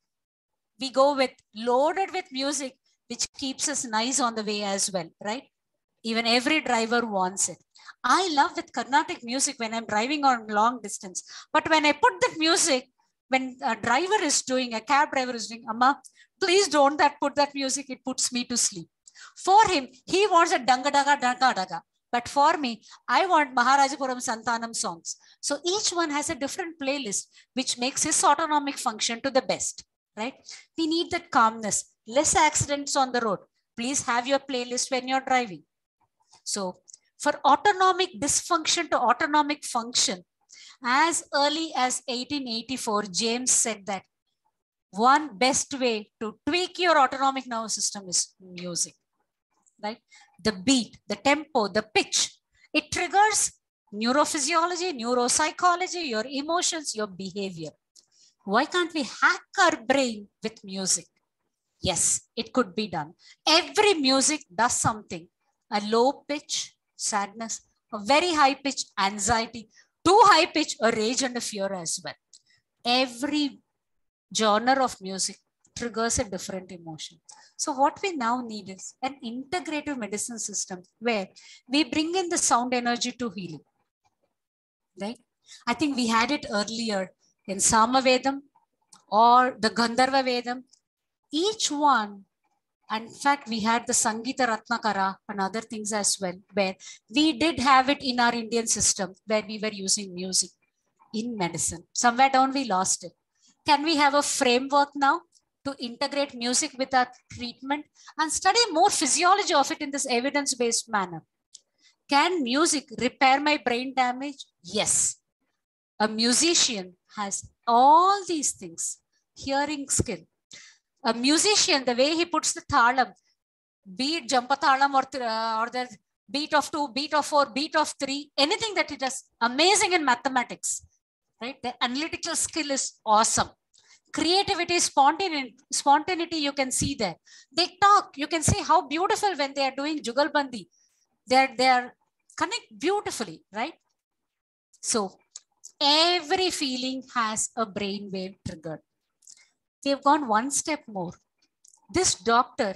we go with loaded with music, which keeps us nice on the way as well, right? Even every driver wants it. I love with Carnatic music when I'm driving on long distance. But when I put that music, when a driver is doing, a cab driver is doing, Amma, please don't that put that music, it puts me to sleep. For him, he wants a danga daga danga daga. But for me, I want Maharajapuram Santhanam songs. So each one has a different playlist, which makes his autonomic function to the best, right? We need that calmness, less accidents on the road. Please have your playlist when you're driving. So for autonomic dysfunction to autonomic function, as early as 1884, James said that one best way to tweak your autonomic nervous system is music, right? The beat, the tempo, the pitch, it triggers neurophysiology, neuropsychology, your emotions, your behavior. Why can't we hack our brain with music? Yes, it could be done. Every music does something. A low pitch, sadness, a very high pitch, anxiety, too high pitch, a rage and a fear as well. Every genre of music triggers a different emotion. So what we now need is an integrative medicine system where we bring in the sound energy to healing right? I think we had it earlier in Samavedam or the Gandharva Vedam. Each one, in fact, we had the Sangita Ratnakara and other things as well, where we did have it in our Indian system where we were using music in medicine. Somewhere down we lost it. Can we have a framework now to integrate music with our treatment and study more physiology of it in this evidence-based manner? Can music repair my brain damage? Yes. A musician has all these things, hearing skill. A musician, the way he puts the thalam, beat, jampathalam or, uh, or the beat of two, beat of four, beat of three, anything that he does, amazing in mathematics, right? The analytical skill is awesome. Creativity, spontaneity, spontaneity, you can see there. They talk, you can see how beautiful when they are doing jugalbandi. They're, they're connect beautifully, right? So every feeling has a brainwave trigger. They've gone one step more. This doctor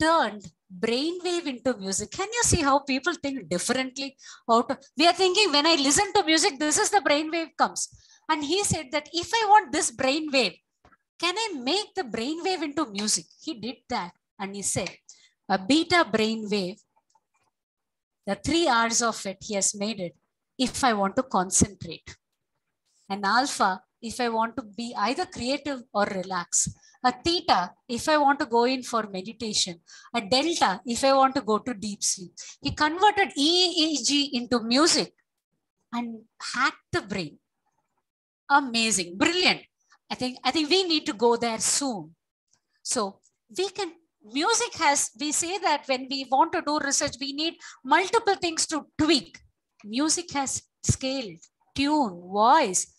turned brainwave into music. Can you see how people think differently? Out we are thinking when I listen to music, this is the brainwave comes. And he said that if I want this brainwave, can I make the brainwave into music? He did that. And he said, a beta brainwave, the three hours of it, he has made it if I want to concentrate. And alpha, if I want to be either creative or relax. a theta if I want to go in for meditation, a delta if I want to go to deep sleep. He converted EEG into music and hacked the brain. Amazing, brilliant. I think I think we need to go there soon. So we can music has we say that when we want to do research we need multiple things to tweak music has scale tune voice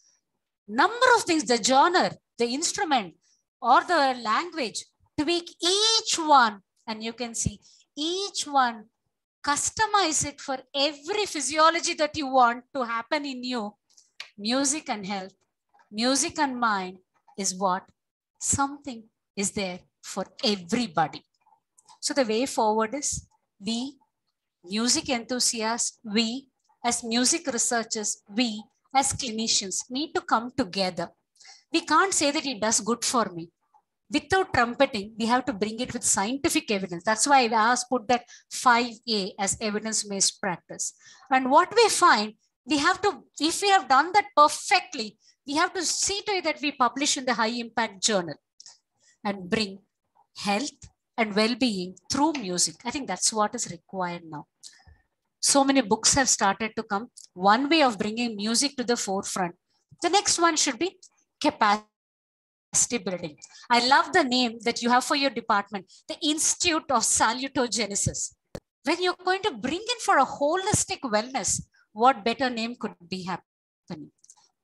number of things the genre the instrument or the language tweak each one and you can see each one customize it for every physiology that you want to happen in you music and health music and mind is what something is there for everybody. So the way forward is we, music enthusiasts, we as music researchers, we as clinicians need to come together. We can't say that it does good for me. Without trumpeting, we have to bring it with scientific evidence. That's why I asked put that 5A as evidence-based practice. And what we find, we have to, if we have done that perfectly, we have to see to it that we publish in the high impact journal and bring health and well-being through music. I think that's what is required now. So many books have started to come. One way of bringing music to the forefront. The next one should be capacity building. I love the name that you have for your department, the Institute of Salutogenesis. When you're going to bring in for a holistic wellness, what better name could be happening?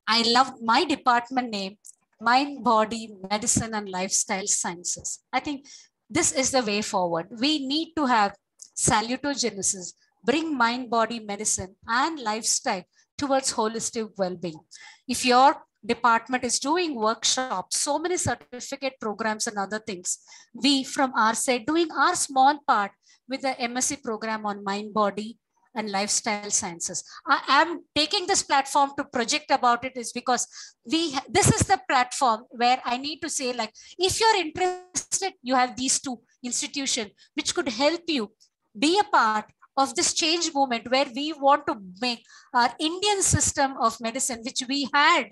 I love my department name, Mind, Body, Medicine, and Lifestyle Sciences. I think this is the way forward. We need to have salutogenesis, bring mind, body, medicine, and lifestyle towards holistic well-being. If your department is doing workshops, so many certificate programs and other things, we from our side doing our small part with the MSc program on mind, body, and lifestyle sciences. I am taking this platform to project about it is because we this is the platform where I need to say like if you're interested, you have these two institutions which could help you be a part of this change movement where we want to make our Indian system of medicine, which we had,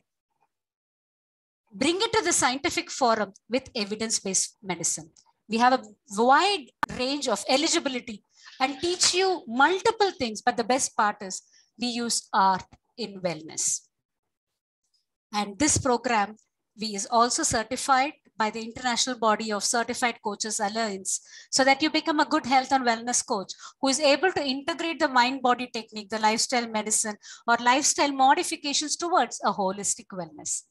bring it to the scientific forum with evidence-based medicine. We have a wide range of eligibility and teach you multiple things. But the best part is we use art in wellness. And this program, we is also certified by the International Body of Certified Coaches Alliance so that you become a good health and wellness coach who is able to integrate the mind body technique, the lifestyle medicine, or lifestyle modifications towards a holistic wellness.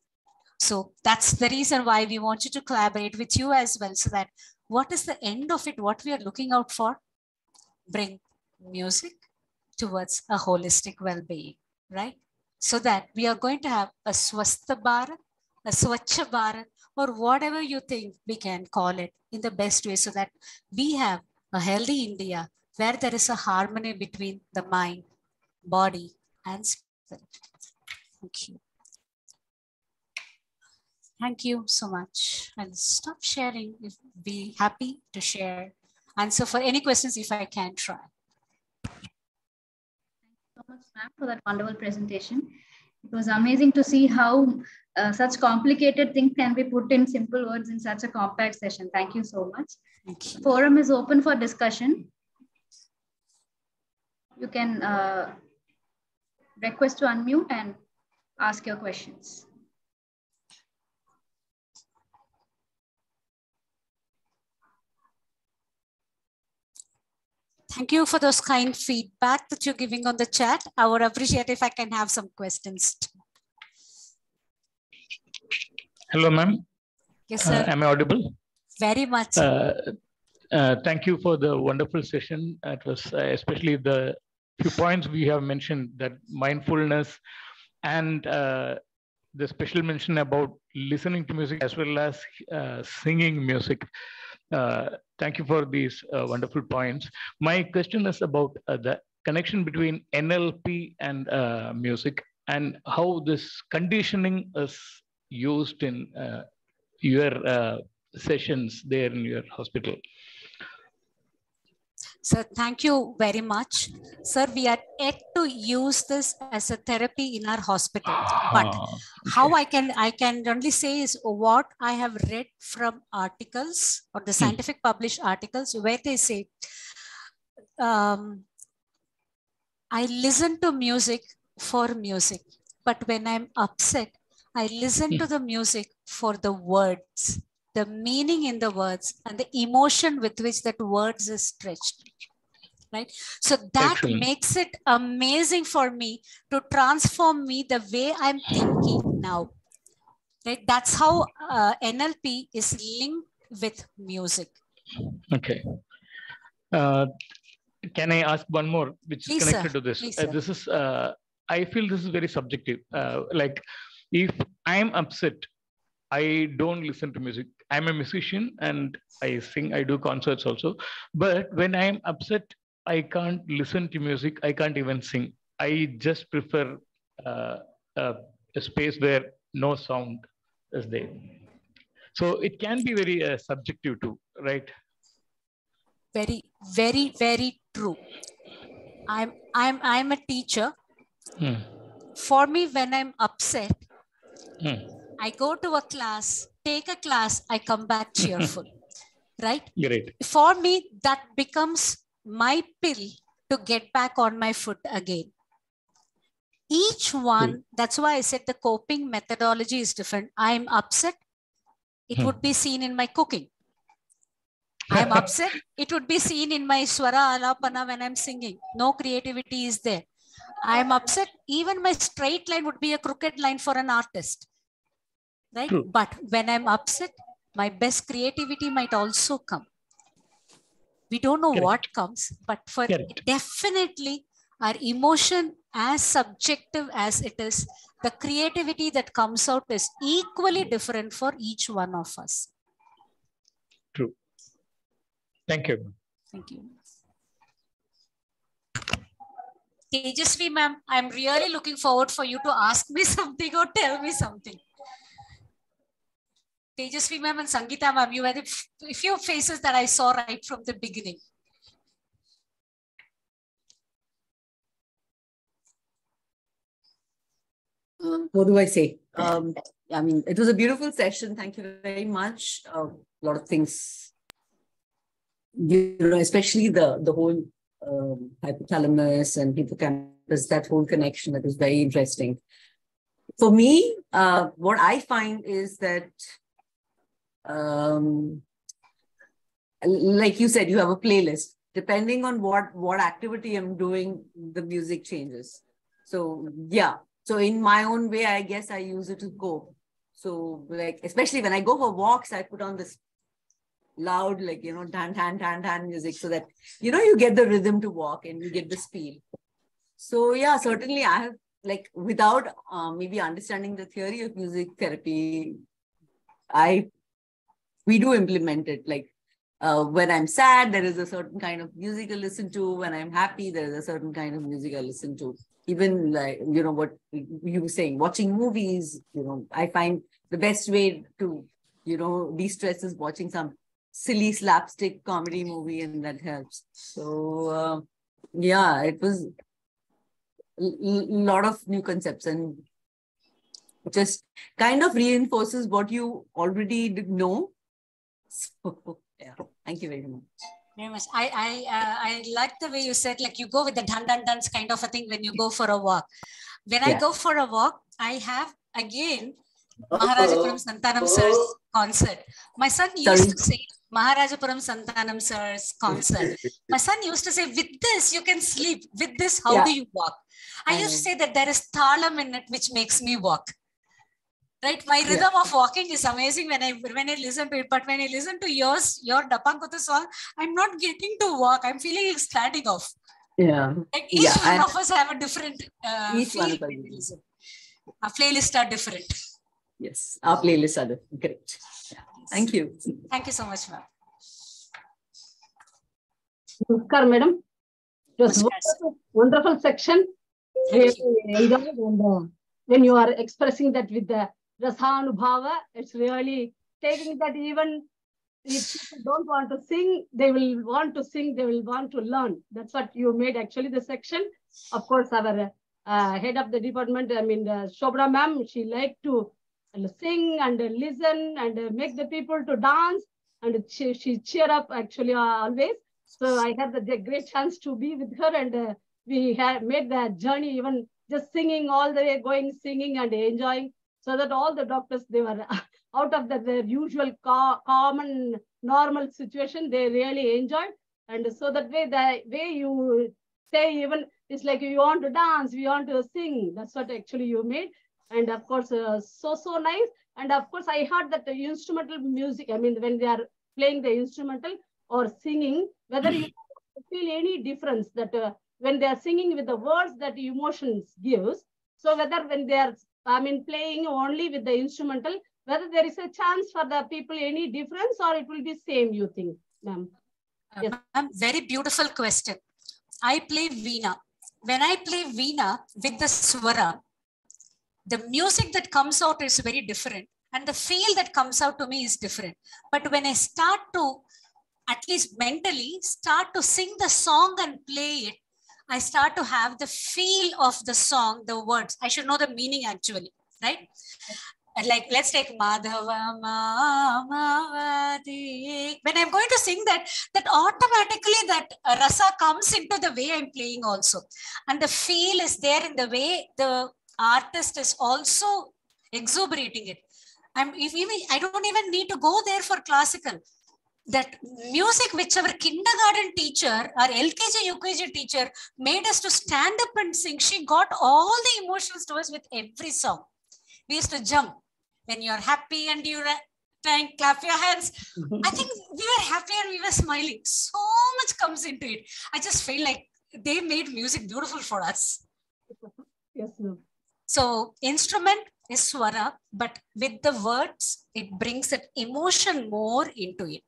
So that's the reason why we want you to collaborate with you as well so that what is the end of it, what we are looking out for? Bring music towards a holistic well-being, right? So that we are going to have a Swastha Bharat, a Swachh Bharat, or whatever you think we can call it in the best way so that we have a healthy India where there is a harmony between the mind, body, and spirit. Thank you. Thank you so much. I'll stop sharing. Be happy to share. Answer for any questions if I can try. Thank you so much, ma'am, for that wonderful presentation. It was amazing to see how uh, such complicated things can be put in simple words in such a compact session. Thank you so much. Thank you. Forum is open for discussion. You can uh, request to unmute and ask your questions. Thank you for those kind feedback that you're giving on the chat. I would appreciate if I can have some questions. too. Hello, ma'am. Yes, Uh, sir. am I audible? Very much. Uh, uh, thank you for the wonderful session. It was uh, especially the few points we have mentioned that mindfulness and uh, the special mention about listening to music as well as uh, singing music. Uh, thank you for these uh, wonderful points. My question is about uh, the connection between NLP and uh, music and how this conditioning is used in uh, your uh, sessions there in your hospital. Sir, thank you very much. Sir, we are yet to use this as a therapy in our hospital. But Ah, how. I can I can only say is what I have read from articles or the scientific published articles where they say um, I listen to music for music, but when I'm upset, I listen to the music for the words, the meaning in the words, and the emotion with which that words is stretched. Right. So that Excellent. makes it amazing for me to transform me the way I'm thinking now. Right. That's how uh, NLP is linked with music. Okay. Uh, can I ask one more, which Please, is sir. connected to this? Please, Uh, this is, uh, I feel this is very subjective. Uh, like, if I'm upset, I don't listen to music. I'm a musician and I sing, I do concerts also. But when I'm upset, I can't listen to music. I can't even sing. I just prefer uh, uh, a space where no sound is there. So it can be very uh, subjective too, right? Very, very, very true. I'm I'm I'm a teacher. Hmm. For me, when I'm upset, Hmm. I go to a class, take a class, I come back cheerful. right? Great. For me, that becomes my pill to get back on my foot again. Each one, that's why I said the coping methodology is different. I'm upset, it Hmm. would be seen in my cooking. I'm upset, it would be seen in my swara alapana when I'm singing. No creativity is there. I'm upset, even my straight line would be a crooked line for an artist. Right? True. But when I'm upset, my best creativity might also come. We don't know Correct. what comes, but for Correct. definitely our emotion, as subjective as it is, the creativity that comes out is equally different for each one of us. True. Thank you. Thank you. Tejasvi ma'am, I'm really looking forward for you to ask me something or tell me something. Tejasvi ma'am and Sangeeta ma'am, you the f- few faces that I saw right from the beginning. uh, what do I say? Um, I mean, it was a beautiful session. Thank you very much. A lot of things, you know, especially the the whole um, hypothalamus and hippocampus, that whole connection that is very interesting. For me, uh, what I find is that, um, like you said, you have a playlist. Depending on what what activity I'm doing, the music changes. So yeah, so in my own way, I guess I use it to cope. So like, especially when I go for walks, I put on this loud, like, you know, tan, tan, tan, tan music so that, you know, you get the rhythm to walk and you get the speed. So yeah, certainly I have like, without uh, maybe understanding the theory of music therapy, I, we do implement it. Like uh, when I'm sad, there is a certain kind of music I listen to. When I'm happy, there is a certain kind of music I listen to even like you know what you were saying watching movies you know i find the best way to you know de-stress is watching some silly slapstick comedy movie and that helps so uh, yeah it was a lot of new concepts and just kind of reinforces what you already did know so yeah thank you very much Very much. I I uh, I like the way you said like you go with the dun dun duns kind of a thing when you go for a walk. When I go for a walk, I have again Maharajapuram Santhanam sir's concert. My son used Sorry. to say Maharajapuram Santhanam sir's concert. My son used to say, with this you can sleep. With this, how Yeah. do you walk? I, I used to say that there is thalam in it which makes me walk. Right, my Yeah. rhythm of walking is amazing when I when I listen to it. But when I listen to yours, your Dapankutu song, I'm not getting to walk. I'm feeling standing off. yeah Like each Yeah, one and- of us have a different uh, Each one of us when we is listen. Our playlists are different. yes our playlists are different. great yeah. Thank you Thank you so much, ma'am. Namaskar, madam. It was wonderful, wonderful section. You. Really enjoyed and when you are expressing that with the rasanubhava, it's really taking that even if people don't want to sing, they will want to sing, they will want to learn. That's what you made actually the section. Of course, our uh, head of the department, I mean, uh, Sobana ma'am, she liked to sing and listen and make the people to dance and she, she cheer up actually uh, always. So I had the, great chance to be with her and uh, we had made that journey even just singing all the way, going singing and enjoying so that all the doctors, they were out of the, their usual co common normal situation, they really enjoyed. And so that way, the way you say even, it's like you want to dance, we want to sing. That's what actually you made. And of course, uh, so, so nice. And of course, I heard that the instrumental music, I mean, when they are playing the instrumental or singing, whether you feel any difference that uh, when they are singing with the words that emotions gives, so whether when they are, I mean, playing only with the instrumental, whether there is a chance for the people any difference or it will be same, you think, ma'am? Yes. Ma'am, very beautiful question. I play Veena. When I play Veena with the Swara, the music that comes out is very different and the feel that comes out to me is different. But when I start to, at least mentally, start to sing the song and play it, I start to have the feel of the song, the words. I should know the meaning actually, right? Like, let's take Madhava Mamavadi. When I'm going to sing that, that automatically that rasa comes into the way I'm playing also. And the feel is there in the way the artist is also exuberating it. I'm if even I don't even need to go there for classical. That music, which our kindergarten teacher, our LKG, UKG teacher made us to stand up and sing. She got all the emotions to us with every song. We used to jump when you're happy and you're uh, trying clap your hands. I think we were happy and we were smiling. So much comes into it. I just feel like they made music beautiful for us. Yes, ma'am. So instrument is swara, but with the words, it brings that emotion more into it.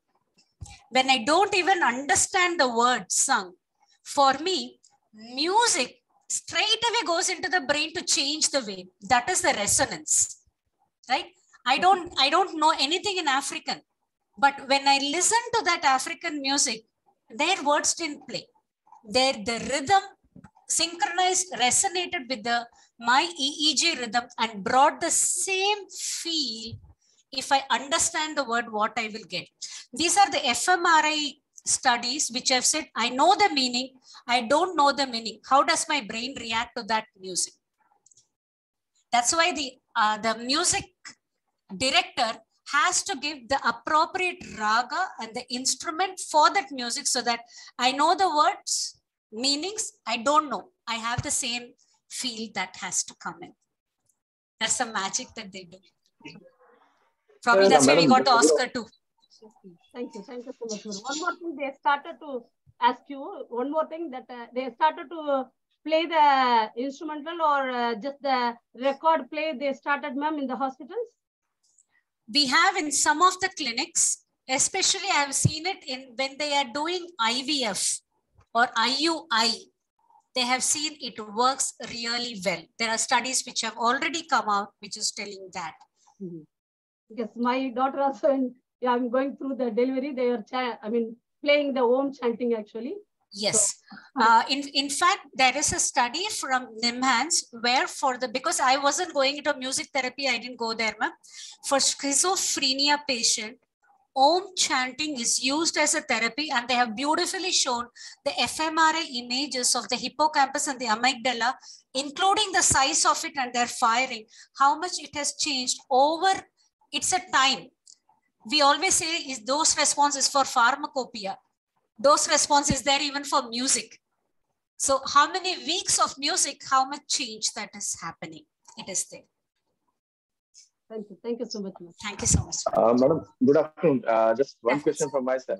When I don't even understand the words sung, for me, music straight away goes into the brain to change the way. That is the resonance, right? I don't, I don't know anything in African, but when I listen to that African music, their words didn't play. Their the rhythm synchronized, resonated with the my EEG rhythm and brought the same feel. If I understand the word, what I will get. These are the fMRI studies which I've said, I know the meaning, I don't know the meaning. How does my brain react to that music? That's why the, uh, the music director has to give the appropriate raga and the instrument for that music so that I know the words, meanings, I don't know. I have the same feel that has to come in. That's the magic that they do. Probably that's why we got the Oscar too. Thank you. Thank you so much. One more thing, they started to ask you one more thing that uh, they started to play the instrumental or uh, just the record play they started, ma'am, in the hospitals? We have in some of the clinics, especially I have seen it in when they are doing IVF or IUI, they have seen it works really well. There are studies which have already come out, which is telling that. Mm -hmm. Because my daughter also, in, yeah, I'm going through the delivery. They are, I mean, playing the Om chanting actually. Yes. So, uh, in, in fact, there is a study from NIMHANS where for the, because I wasn't going into music therapy, I didn't go there, ma'am. For schizophrenia patient, Om chanting is used as a therapy and they have beautifully shown the fMRI images of the hippocampus and the amygdala, including the size of it and their firing, how much it has changed over, it's a time. We always say is those responses for pharmacopoeia. Those responses there even for music. So how many weeks of music, how much change that is happening? It is there. Thank you. Thank you so much. Thank you so much. Uh, Madam, good afternoon. Uh, just one Yes. question from my side.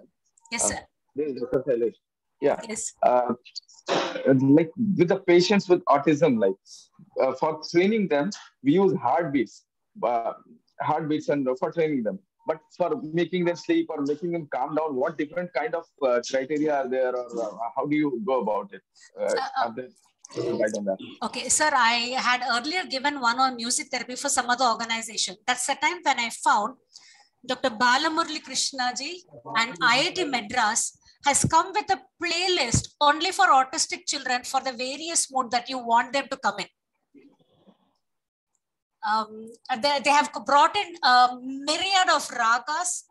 Yes, sir. This is Dr. Shailesh. Yeah. Yes. Uh, like with the patients with autism, like uh, for training them, we use heartbeats, uh, heartbeats, and for training them. But for making them sleep or making them calm down, what different kind of uh, criteria are there, or uh, how do you go about it? Are there right on that? Okay, sir, I had earlier given one on music therapy for some other organization. That's the time when I found Dr. Balamurli Krishnaji and IIT Madras has come with a playlist only for autistic children for the various mode that you want them to come in. Um, they, they have brought in a myriad of ragas.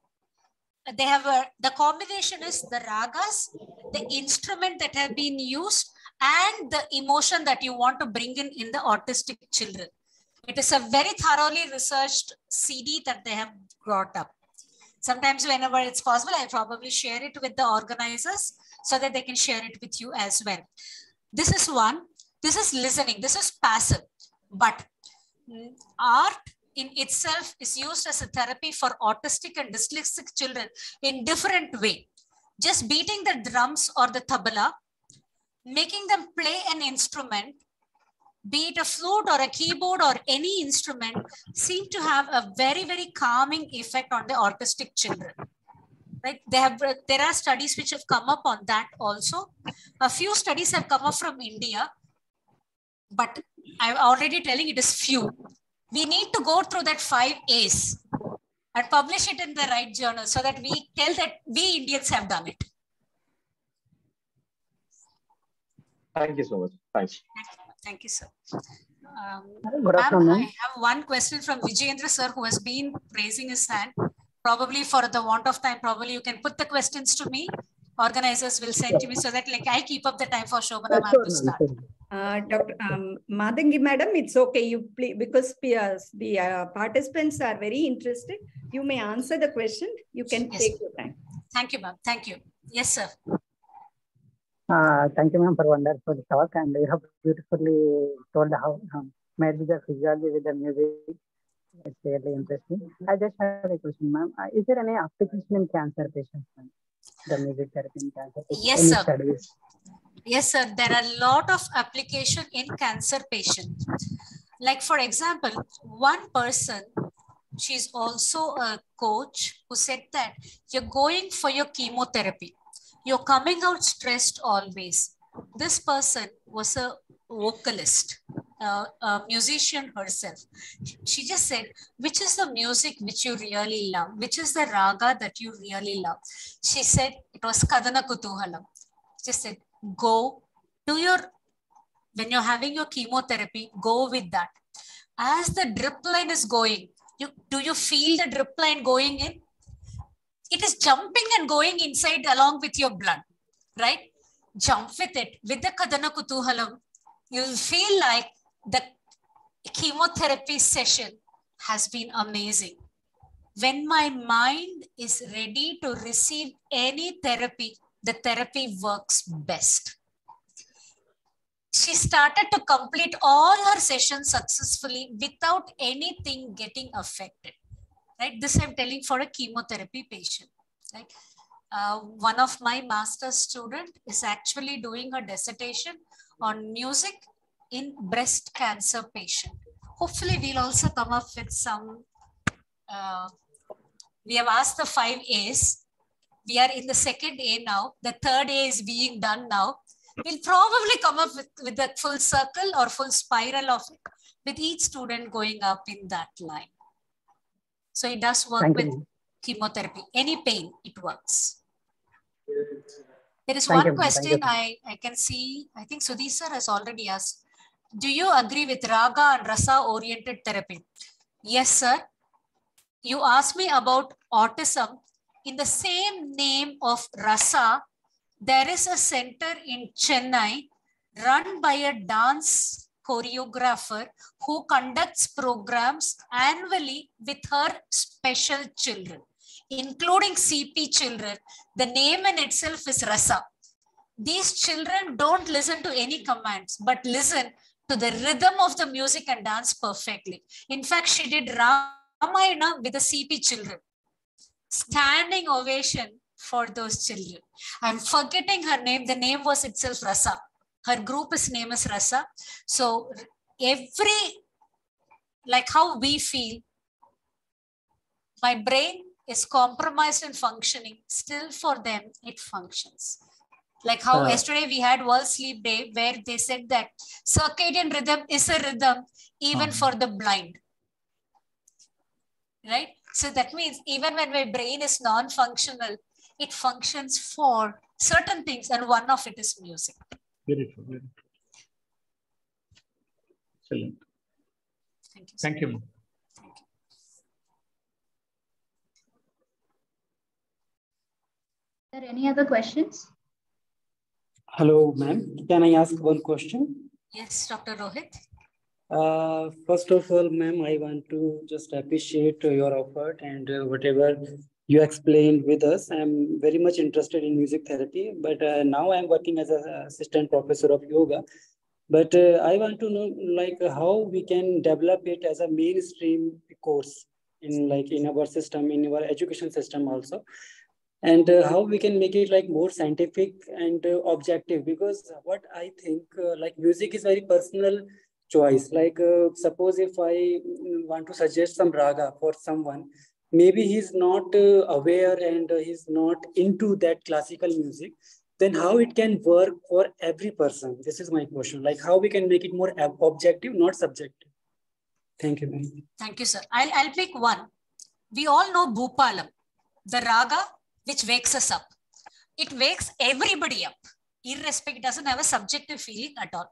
They have a, the combination is the ragas, the instrument that have been used, and the emotion that you want to bring in in the autistic children. It is a very thoroughly researched CD that they have brought up. Sometimes whenever it's possible, I probably share it with the organizers so that they can share it with you as well. This is one. This is listening. This is passive. But art in itself is used as a therapy for autistic and dyslexic children in different way. Just beating the drums or the tabla, making them play an instrument be it a flute or a keyboard or any instrument, seem to have a very, very calming effect on the autistic children. Right? They have, there are studies which have come up on that also. A few studies have come up from India, but I'm already telling it is few. We need to go through that five A's and publish it in the right journal so that we tell that we Indians have done it. Thank you so much. Thanks. Thank you, sir. Um, ma'am. I have one question from Vijayendra sir, who has been raising his hand. Probably for the want of time, probably you can put the questions to me. Organizers will send to me so that like I keep up the time for Sobana ma'am Sure, to start. sure. Uh, Dr. Um, Mathangi madam, it's okay. You play because uh, the uh, participants are very interested. You may answer the question. You can Yes. take your time. Thank you, ma'am. Thank you. Yes, sir. Uh, thank you, ma'am, for wonderful talk, and you have beautifully told how um, made the physiology with the music. It's really interesting. I just have a question, ma'am. Uh, is there any application in cancer patients, ma'am? The music therapy in cancer patients? Yes, Any sir. Studies? Yes, sir. There are a lot of application in cancer patients. Like for example, one person, she's also a coach who said that you're going for your chemotherapy. You're coming out stressed always. This person was a vocalist, a musician herself. She just said, which is the music which you really love? Which is the raga that you really love? She said it was Kadana Kutuhalam. She said, go to your, when you're having your chemotherapy, go with that. As the drip line is going, you, do you feel the drip line going in? It is jumping and going inside along with your blood, right? Jump with it. With the Kadana Kutuhalam, you'll feel like the chemotherapy session has been amazing. When my mind is ready to receive any therapy, the therapy works best. She started to complete all her sessions successfully without anything getting affected. Right? This I'm telling for a chemotherapy patient. Right? Uh, one of my master's student is actually doing a dissertation on music in breast cancer patient. Hopefully, we'll also come up with some. Uh, we have asked the five A's. We are in the second A now. The third A is being done now. We'll probably come up with, with a full circle or full spiral of it, with each student going up in that line. So it does work Thank with you. chemotherapy. Any pain, it works. There is Thank one you, question. I, I can see. I think Sudhi sir has already asked. Do you agree with Raga and Rasa oriented therapy? Yes, sir. You asked me about autism. In the same name of Rasa, there is a center in Chennai run by a dance choreographer who conducts programs annually with her special children, including CP children. The name in itself is Rasa. These children don't listen to any commands, but listen to the rhythm of the music and dance perfectly. In fact, she did Ramayana with the CP children. Standing ovation for those children. I'm forgetting her name. The name was itself Rasa. Her group's name is Rasa. So every, like how we feel, my brain is compromised in functioning. Still for them, it functions. Like how Uh, yesterday we had World Sleep Day where they said that circadian rhythm is a rhythm even Uh-huh. for the blind. Right? So that means even when my brain is non-functional, it functions for certain things, and one of it is music. Very true. Very true. Excellent. Thank you. Thank you. ma'am. Are there any other questions? Hello, ma'am. Can I ask one question? Yes, Dr. Rohit. Uh, first of all, ma'am, I want to just appreciate your effort and uh, whatever you explained with us. I'm very much interested in music therapy, but uh, now I'm working as an assistant professor of yoga. But uh, I want to know, like, how we can develop it as a mainstream course in, like, in our system, in our education system also and uh, how we can make it like more scientific and uh, objective because what i think uh, like music is very personal choice like uh, suppose if i mm, want to suggest some raga for someone maybe he's not uh, aware and uh, he's not into that classical music then how it can work for every person this is my question like how we can make it more ob- objective not subjective thank you ma'am. Thank you, sir. I'll, I'll pick one. We all know Bhupalam, the raga which wakes us up. It wakes everybody up, irrespective, doesn't have a subjective feeling at all.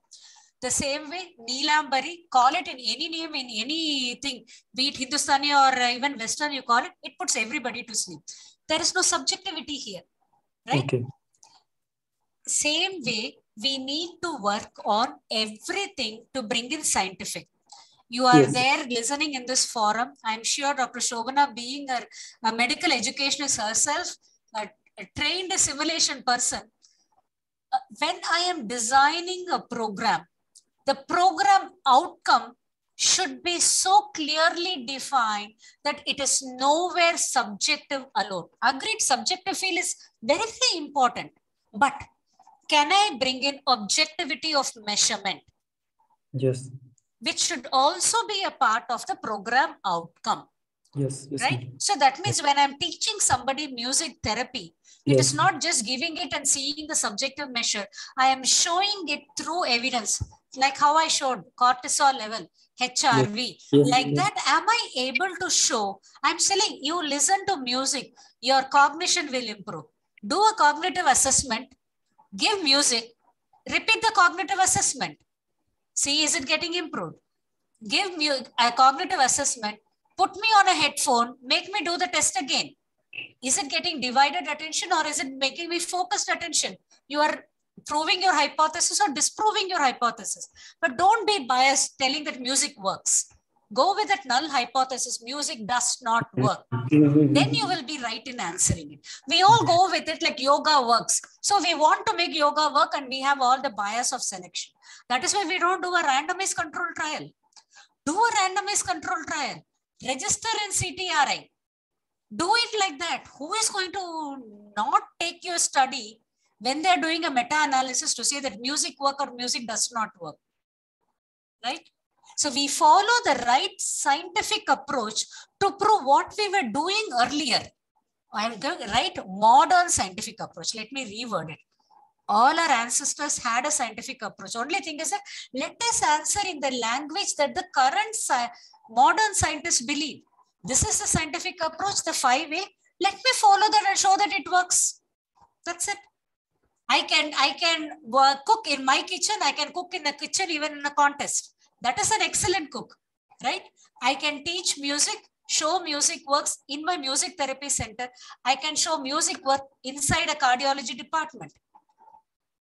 The same way, Neelambari, call it in any name, in anything, be it Hindustani or uh, even Western, you call it, it puts everybody to sleep. There is no subjectivity here, right? okay Same way, we need to work on everything to bring in scientific. You are Yes. there listening in this forum. I'm sure Dr. Sobana, being a, a medical educationist herself, a, a trained simulation person, uh, when I am designing a program, the program outcome should be so clearly defined that it is nowhere subjective alone. Agreed, subjective feel is very, important. But can I bring in objectivity of measurement, yes which should also be a part of the program outcome? yes yes right ma'am. so that means when i'm teaching somebody music therapy it is Yes. not just giving it and seeing the subjective measure i am showing it through evidence like how i showed cortisol level hrv Yes, like yes. that am i able to show i'm saying you listen to music your cognition will improve do a cognitive assessment give music repeat the cognitive assessment see is it getting improved give me a cognitive assessment put me on a headphone, make me do the test again. Is it getting divided attention or is it making me focused attention? You are proving your hypothesis or disproving your hypothesis. But don't be biased telling that music works. Go with that null hypothesis, music does not work. Then you will be right in answering it. We all go with it like yoga works. So we want to make yoga work and we have all the bias of selection. That is why we don't do a randomized control trial. Do a randomized control trial register in CTRI. Do it like that. Who is going to not take your study when they're doing a meta-analysis to say that music work or music does not work? Right? So we follow the right scientific approach to prove what we were doing earlier. Going right modern scientific approach. Let me reword it. All our ancestors had a scientific approach. Only thing is that let us answer in the language that the current sci- modern scientists believe. This is the scientific approach, the five way. Let me follow that and show that it works. That's it. I can I can uh, cook in my kitchen. I can cook in the kitchen even in a contest. That is an excellent cook, right? I can teach music, show music works in my music therapy center. I can show music work inside a cardiology department.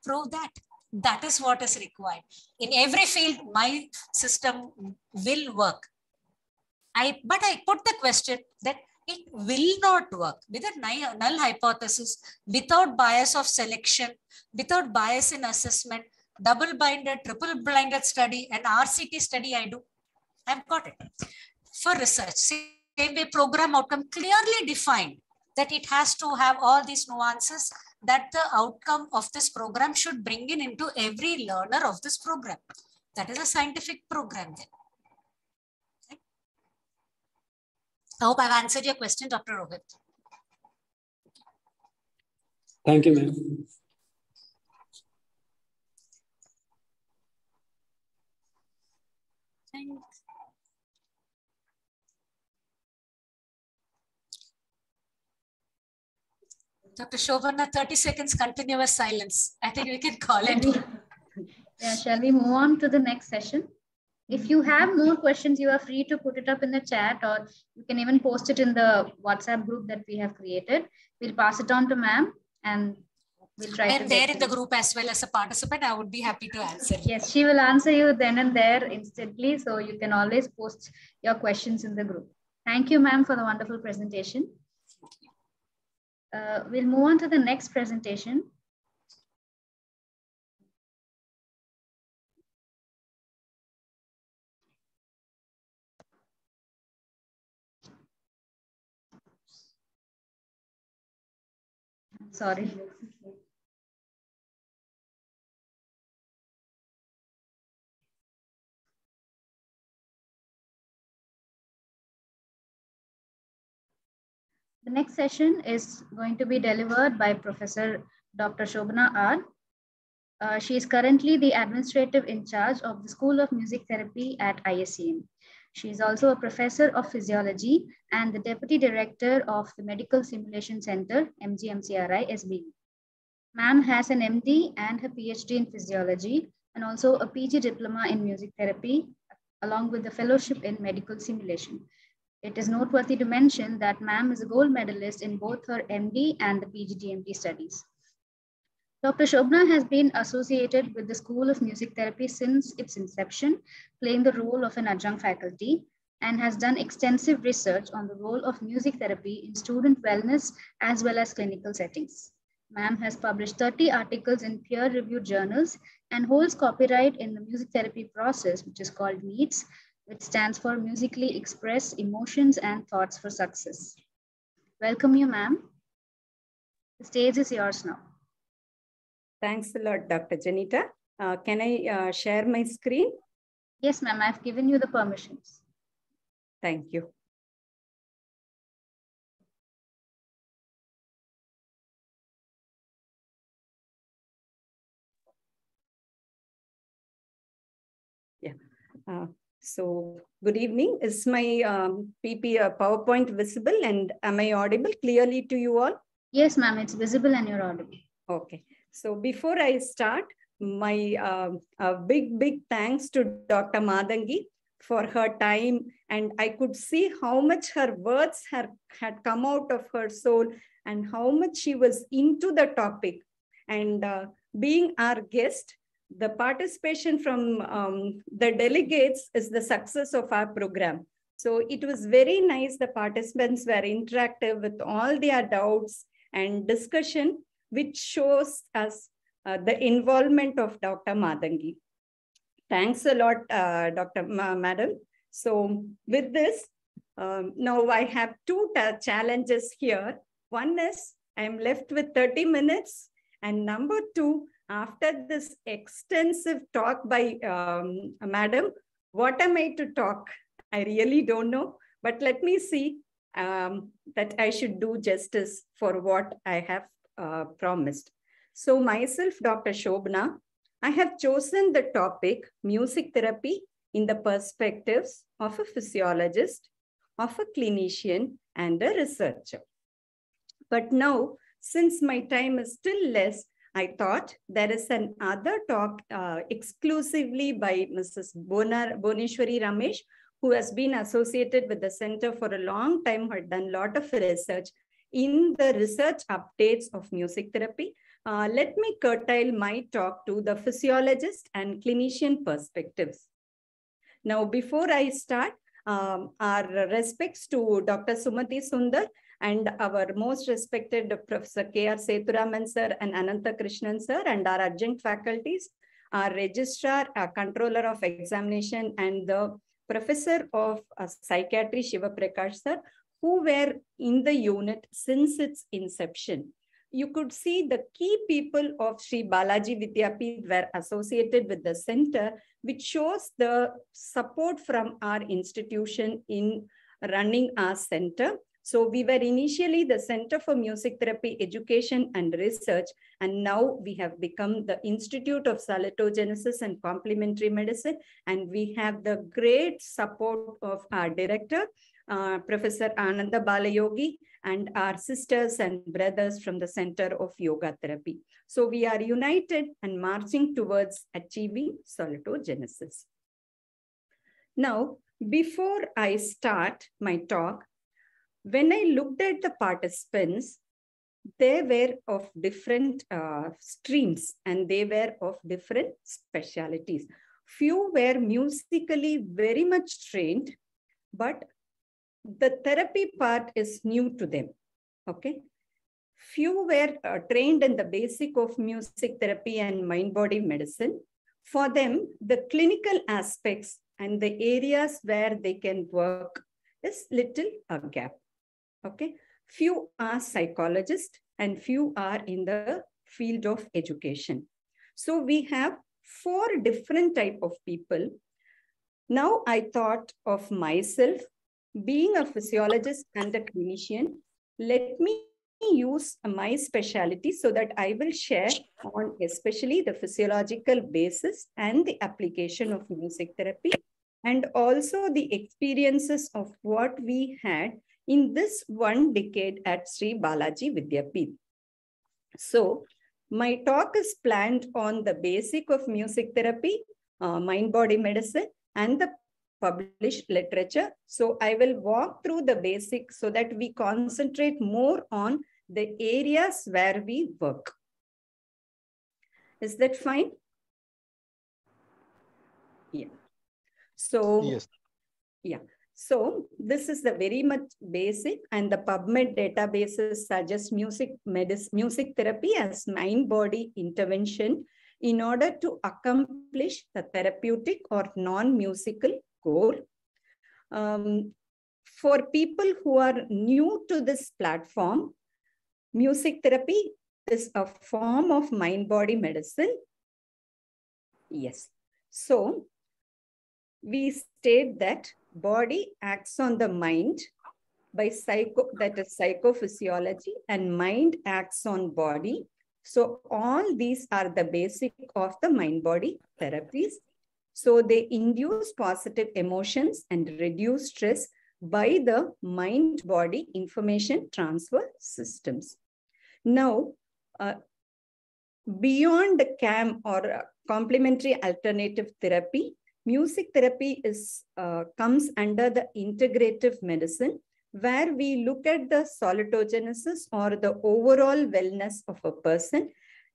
Prove that. That is what is required. In every field, my system will work. I but I put the question that it will not work with a null hypothesis, without bias of selection, without bias in assessment, double blinded, triple blinded study, and RCT study I do. I've got it. For research, same way program outcome clearly defined that it has to have all these nuances that the outcome of this program should bring in into every learner of this program. That is a scientific program then. I hope I've answered your question, Dr. Rohit. Thank you, ma'am. Dr. Sobana, 30 seconds continuous silence. I think we can call it. yeah, shall we move on to the next session? If you have more questions, you are free to put it up in the chat or you can even post it in the WhatsApp group that we have created. We'll pass it on to ma'am and we'll try to there in the group as well as a participant. I would be happy to answer. Yes, she will answer you then and there instantly. So you can always post your questions in the group. Thank you, ma'am, for the wonderful presentation. Uh, we'll move on to the next presentation. Sorry. The next session is going to be delivered by Professor Dr. Sobana R. Uh, she is currently the administrative in charge of the School of Music Therapy at ISCM. She is also a professor of physiology and the deputy director of the Medical Simulation Center, MGMCRI SBV. Ma'am has an MD and her PhD in physiology and also a PG diploma in music therapy, along with a fellowship in medical simulation. It is noteworthy to mention that ma'am is a gold medalist in both her MD and the PGDMT studies. Dr. Sobana has been associated with the School of Music Therapy since its inception, playing the role of an adjunct faculty, and has done extensive research on the role of music therapy in student wellness as well as clinical settings. Ma'am has published 30 articles in peer-reviewed journals and holds copyright in the music therapy process, which is called MEETS, which stands for Musically Express Emotions and Thoughts for Success. Welcome you, ma'am. The stage is yours now. Thanks a lot, Dr. Janita. Uh, can I uh, share my screen? Yes, ma'am, I've given you the permissions. Thank you. Yeah. Uh, so good evening. Is my um, PP uh, PowerPoint visible and am I audible clearly to you all? Yes, ma'am, it's visible and you're audible. Okay. So before I start, my uh, big, big thanks to Dr. Mathangi for her time. And I could see how much her words had, had come out of her soul and how much she was into the topic. And uh, being our guest, the participation from um, the delegates is the success of our program. So it was very nice. The participants were interactive with all their doubts and discussion, which shows us uh, the involvement of Dr. Mathangi. Thanks a lot, uh, Dr. Ma Madam. So with this, um, now I have two challenges here. One is I'm left with 30 minutes. And number two, after this extensive talk by um, Madam, what am I to talk? I really don't know, but let me see um, that I should do justice for what I have uh, promised. So myself, Dr. Sobana, I have chosen the topic music therapy in the perspectives of a physiologist, of a clinician, and a researcher. But now, since my time is still less, I thought there is an other talk uh, exclusively by Mrs. Bonar, Boneshwari Ramesh, who has been associated with the center for a long time, had done a lot of research in the research updates of music therapy. Uh, let me curtail my talk to the physiologist and clinician perspectives. Now, before I start, um, our respects to Dr. Sumathi Sundar and our most respected Professor K.R. Sethuraman sir and Ananta Krishnan sir and our adjunct faculties, our registrar, our controller of examination and the professor of uh, psychiatry Shiva Prakash sir, who were in the unit since its inception. You could see the key people of Sri Balaji Vidyapeeth were associated with the center, which shows the support from our institution in running our center. So we were initially the Center for Music Therapy Education and Research, and now we have become the Institute of Salutogenesis and Complementary Medicine, and we have the great support of our director, uh, Professor Ananda Balayogi, and our sisters and brothers from the Center of Yoga Therapy. So we are united and marching towards achieving salutogenesis. Now, before I start my talk, when I looked at the participants, they were of different uh, streams and they were of different specialities. Few were musically very much trained, but the therapy part is new to them. Okay. Few were uh, trained in the basic of music therapy and mind body medicine. For them, the clinical aspects and the areas where they can work is little a gap. Okay. Few are psychologists and few are in the field of education. So we have four different type of people. Now I thought of myself being a physiologist and a clinician, let me use my specialty so that I will share on especially the physiological basis and the application of music therapy and also the experiences of what we had in this one decade at Sri Balaji Vidyapeeth. So my talk is planned on the basic of music therapy, uh, mind-body medicine, and the published literature. So I will walk through the basics so that we concentrate more on the areas where we work. Is that fine? Yeah. So, Yes. yeah. So this is the very much basic and the PubMed databases suggest music medicine, music therapy as mind-body intervention in order to accomplish the therapeutic or non-musical goal. Um, for people who are new to this platform, music therapy is a form of mind-body medicine. Yes. So we state that body acts on the mind by psycho, that is psychophysiology, and mind acts on body. So all these are the basic of the mind-body therapies. So they induce positive emotions and reduce stress by the mind-body information transfer systems. Now, uh, beyond the CAM or uh, complementary alternative therapy, music therapy is uh, comes under the integrative medicine where we look at the salutogenesis or the overall wellness of a person,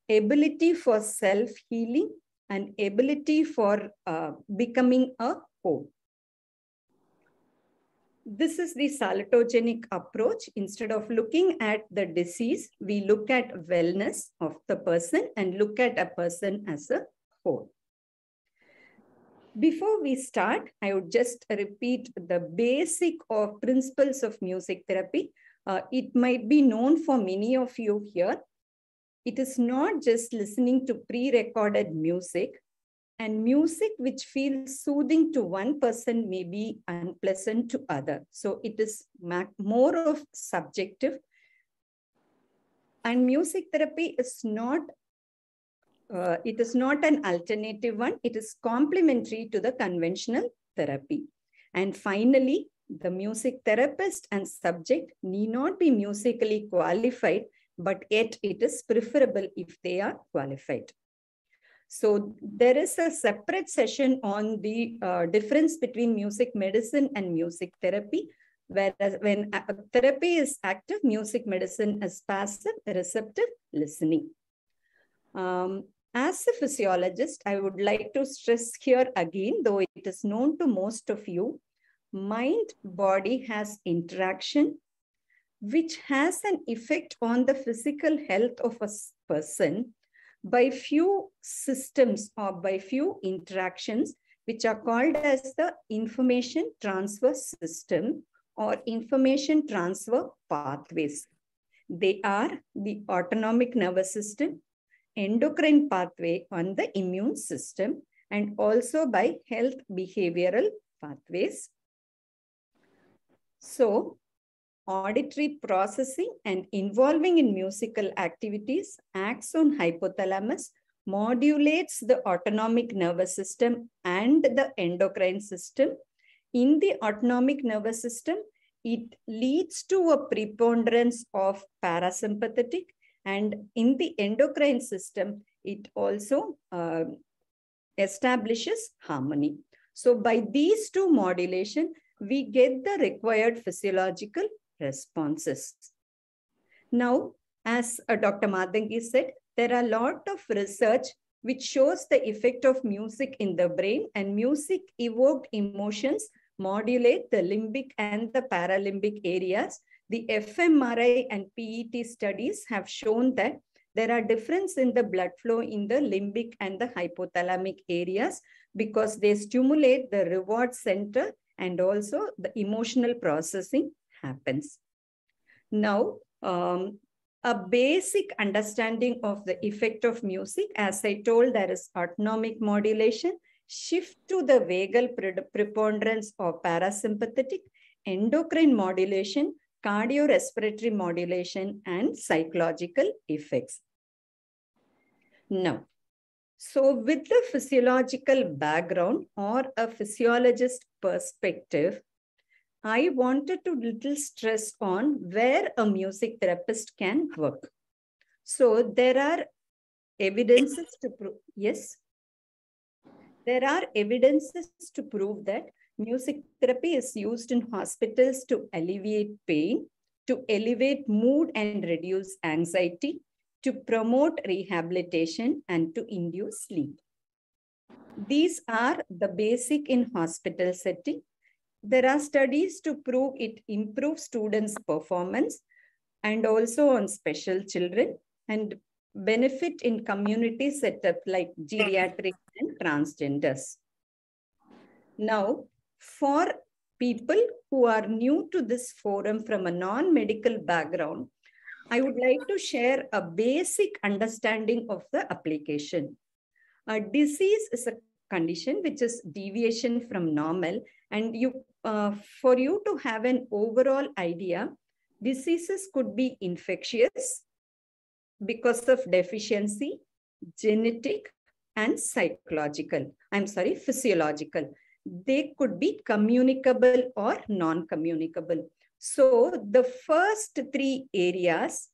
ability for self-healing and ability for uh, becoming a whole. This is the salutogenic approach. Instead of looking at the disease, we look at wellness of the person and look at a person as a whole. Before we start, I would just repeat the basic of principles of music therapy. Uh, it might be known for many of you here. It is not just listening to pre-recorded music and music which feels soothing to one person may be unpleasant to other. So it is more of subjective. And music therapy is not uh, it is not an alternative one. It is complementary to the conventional therapy. And finally, the music therapist and subject need not be musically qualified, but yet it is preferable if they are qualified. So there is a separate session on the uh, difference between music medicine and music therapy. Whereas when therapy is active, music medicine is passive, receptive listening. Um, as a physiologist, I would like to stress here again, though it is known to most of you, mind body has interaction, which has an effect on the physical health of a person by few systems or by few interactions, which are called as the information transfer system or information transfer pathways. They are the autonomic nervous system, endocrine pathway on the immune system and also by health behavioral pathways. So auditory processing and involving in musical activities acts on hypothalamus, modulates the autonomic nervous system and the endocrine system. In the autonomic nervous system, it leads to a preponderance of parasympathetic and in the endocrine system, it also uh, establishes harmony. So by these two modulation, we get the required physiological responses. Now, as uh, Dr. Mathangi said, there are a lot of research which shows the effect of music in the brain and music evoked emotions modulate the limbic and the paralimbic areas. The fMRI and PET studies have shown that there are difference in the blood flow in the limbic and the hypothalamic areas because they stimulate the reward center and also the emotional processing happens. Now, um, a basic understanding of the effect of music, as I told, there is autonomic modulation, shift to the vagal preponderance of parasympathetic, endocrine modulation, cardiorespiratory modulation, and psychological effects. Now, so with the physiological background or a physiologist perspective, I wanted to little stress on where a music therapist can work. So there are evidences to prove, yes? There are evidences to prove that music therapy is used in hospitals to alleviate pain, to elevate mood and reduce anxiety, to promote rehabilitation, and to induce sleep. These are the basic in hospital setting. There are studies to prove it improves students' performance and also on special children and benefit in community setup like geriatric and transgenders. Now, for people who are new to this forum from a non-medical background, I would like to share a basic understanding of the application. A disease is a condition which is deviation from normal and you uh, for you to have an overall idea diseases could be infectious because of deficiency, genetic, and psychological. I'm sorry, physiological. They could be communicable or non-communicable. So the first three areas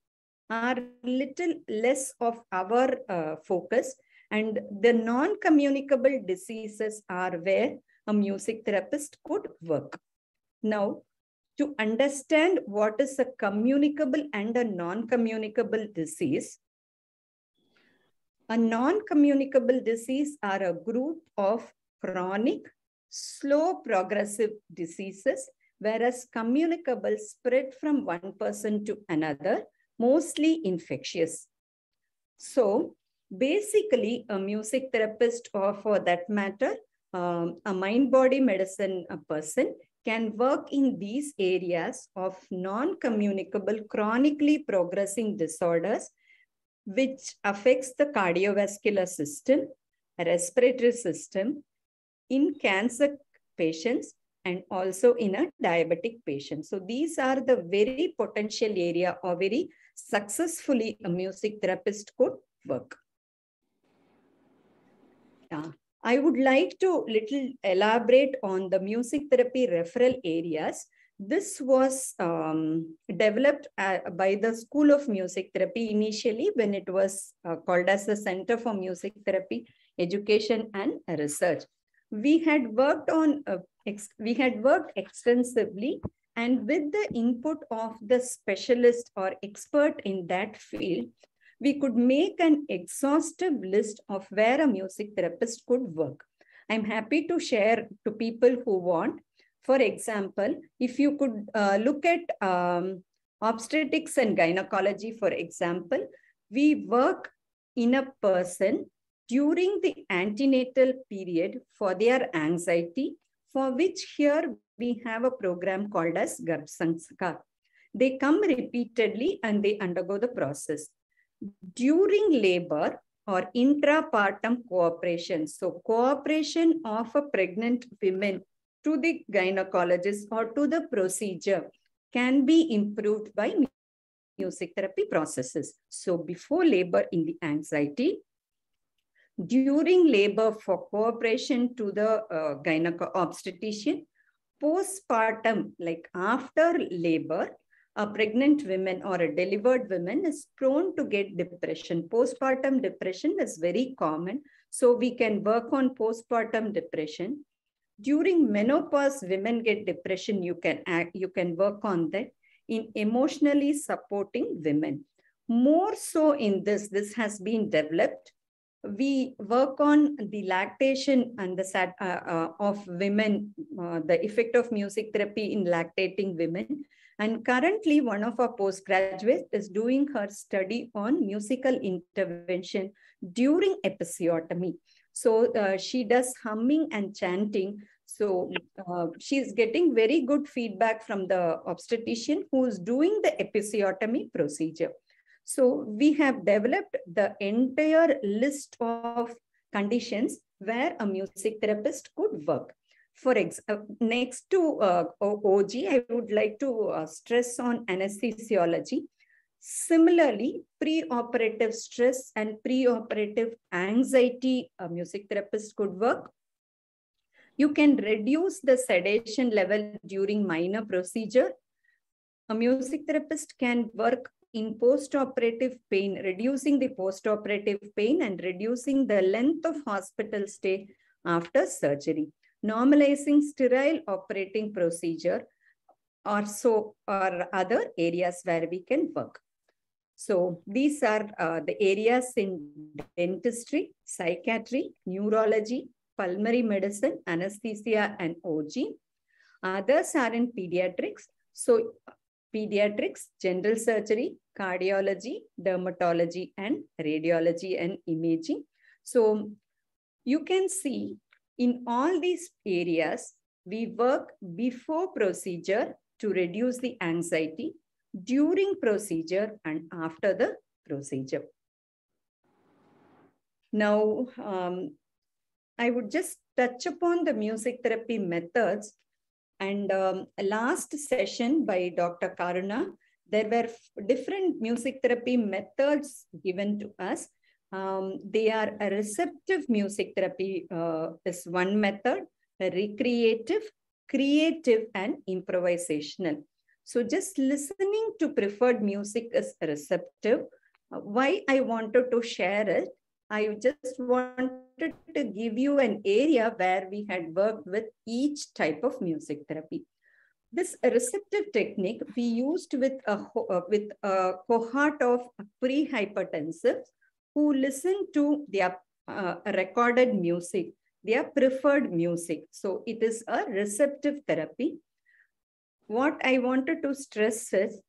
are little less of our uh, focus and the non-communicable diseases are where a music therapist could work. Now, to understand what is a communicable and a non-communicable disease. A non-communicable disease are a group of chronic, slow progressive diseases, whereas communicable spread from one person to another, mostly infectious. So basically a music therapist or for that matter, um, a mind-body medicine person can work in these areas of non-communicable chronically progressing disorders which affects the cardiovascular system, respiratory system, in cancer patients, and also in a diabetic patient. So these are the very potential area or very successfully a music therapist could work. Yeah. I would like to little elaborate on the music therapy referral areas. This was um, developed uh, by the School of Music Therapy initially when it was uh, called as the Center for Music Therapy Education and Research. We had worked on, uh, we had worked extensively and with the input of the specialist or expert in that field, we could make an exhaustive list of where a music therapist could work. I'm happy to share to people who want. For example, if you could uh, look at um, obstetrics and gynecology, for example, we work in a person during the antenatal period for their anxiety, for which here we have a program called as Garbh Sanskar. They come repeatedly and they undergo the process during labor or intrapartum cooperation. So cooperation of a pregnant women to the gynecologist or to the procedure can be improved by music therapy processes. So before labor in the anxiety, during labor for cooperation to the uh, gyneco obstetrician, postpartum, like after labor, a pregnant woman or a delivered woman is prone to get depression. Postpartum depression is very common. So we can work on postpartum depression. During menopause, women get depression. You can act, you can work on that in emotionally supporting women. More so in this, this has been developed. We work on the lactation and the sad, uh, uh, of women, uh, the effect of music therapy in lactating women. And currently, one of our postgraduates is doing her study on musical intervention during episiotomy. So uh, she does humming and chanting. So uh, she's getting very good feedback from the obstetrician who's doing the episiotomy procedure. So we have developed the entire list of conditions where a music therapist could work. For example, uh, next to uh, OG, I would like to uh, stress on anesthesiology. Similarly, pre-operative stress and pre-operative anxiety, a music therapist could work. You can reduce the sedation level during minor procedure. A music therapist can work in post-operative pain, reducing the post-operative pain and reducing the length of hospital stay after surgery. Normalizing sterile operating procedure or so or other areas where we can work. So these are uh, the areas in dentistry, psychiatry, neurology, pulmonary medicine, anesthesia, and OG. Others are in pediatrics. So pediatrics, general surgery, cardiology, dermatology, and radiology and imaging. So you can see in all these areas, we work before procedure to reduce the anxiety, during procedure and after the procedure. Now, um, I would just touch upon the music therapy methods. And um, last session by Dr. Karuna, there were different music therapy methods given to us. Um, they are a receptive music therapy uh, is one method, recreative, creative, and improvisational. So just listening to preferred music is receptive. Uh, why I wanted to share it, I just wanted to give you an area where we had worked with each type of music therapy. This receptive technique we used with a, uh, with a cohort of pre-hypertensives who listen to their uh, recorded music, their preferred music. So it is a receptive therapy. What I wanted to stress is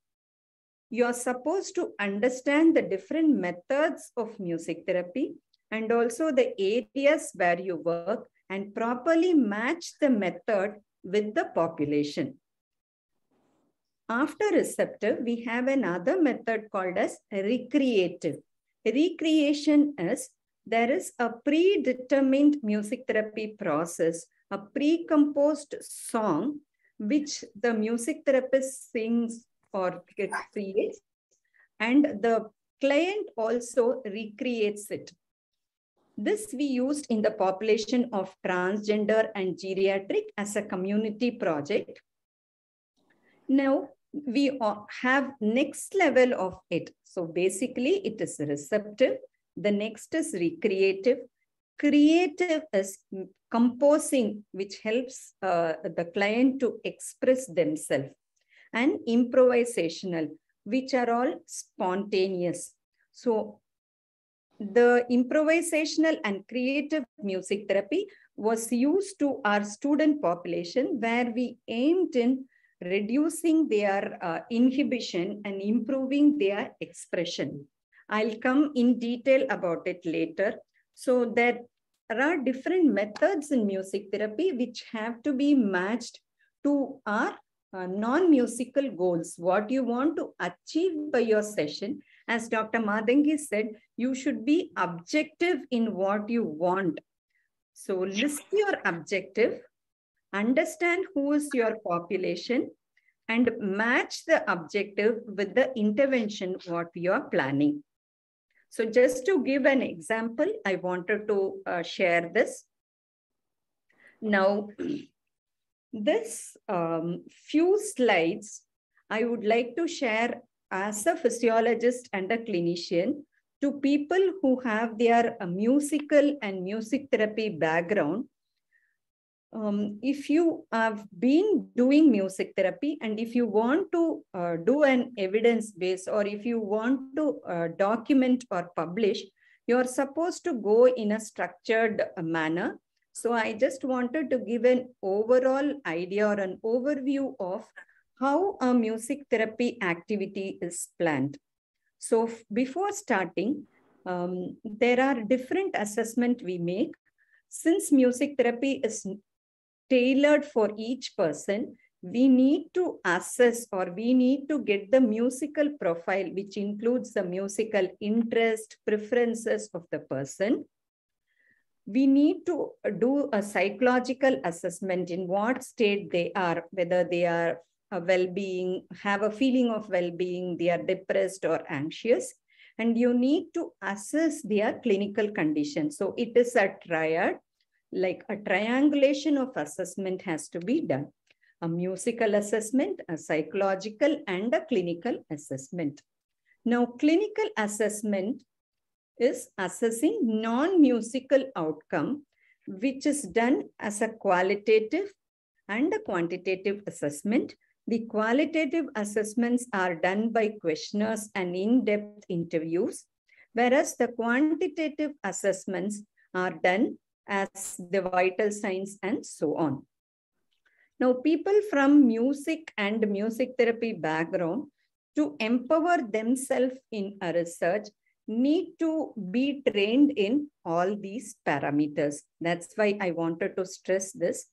you're supposed to understand the different methods of music therapy and also the areas where you work and properly match the method with the population. After receptive, we have another method called as recreative. Recreation is there is a predetermined music therapy process, a pre-composed song, which the music therapist sings or creates, and the client also recreates it. This we used in the population of transgender and geriatric as a community project. Now, we have next level of it. So basically it is receptive. The next is recreative. Creative is composing, which helps uh, the client to express themselves. And improvisational, which are all spontaneous. So the improvisational and creative music therapy was used to our student population where we aimed in reducing their uh, inhibition and improving their expression. I'll come in detail about it later. So there are different methods in music therapy which have to be matched to our uh, non-musical goals, what you want to achieve by your session. As Dr. Mathangi said, you should be objective in what you want. So list your objective, understand who is your population, and match the objective with the intervention what you are planning. So just to give an example, I wanted to uh, share this. Now, this um, few slides, I would like to share as a physiologist and a clinician to people who have their uh, musical and music therapy background um, if you have been doing music therapy and if you want to uh, do an evidence base or if you want to uh, document or publish, you're supposed to go in a structured manner. So I just wanted to give an overall idea or an overview of how a music therapy activity is planned. So before starting, um, there are different assessment we make. Since music therapy is tailored for each person, we need to assess or we need to get the musical profile, which includes the musical interest, preferences of the person. We need to do a psychological assessment in what state they are, whether they are well-being, have a feeling of well-being, they are depressed or anxious. And you need to assess their clinical condition. So it is a triad like a triangulation of assessment has to be done. A musical assessment, a psychological and a clinical assessment. Now, clinical assessment is assessing non-musical outcome, which is done as a qualitative and a quantitative assessment. The qualitative assessments are done by questionnaires and in-depth interviews, whereas the quantitative assessments are done as the vital signs and so on. Now, people from music and music therapy background to empower themselves in a research need to be trained in all these parameters. That's why I wanted to stress this.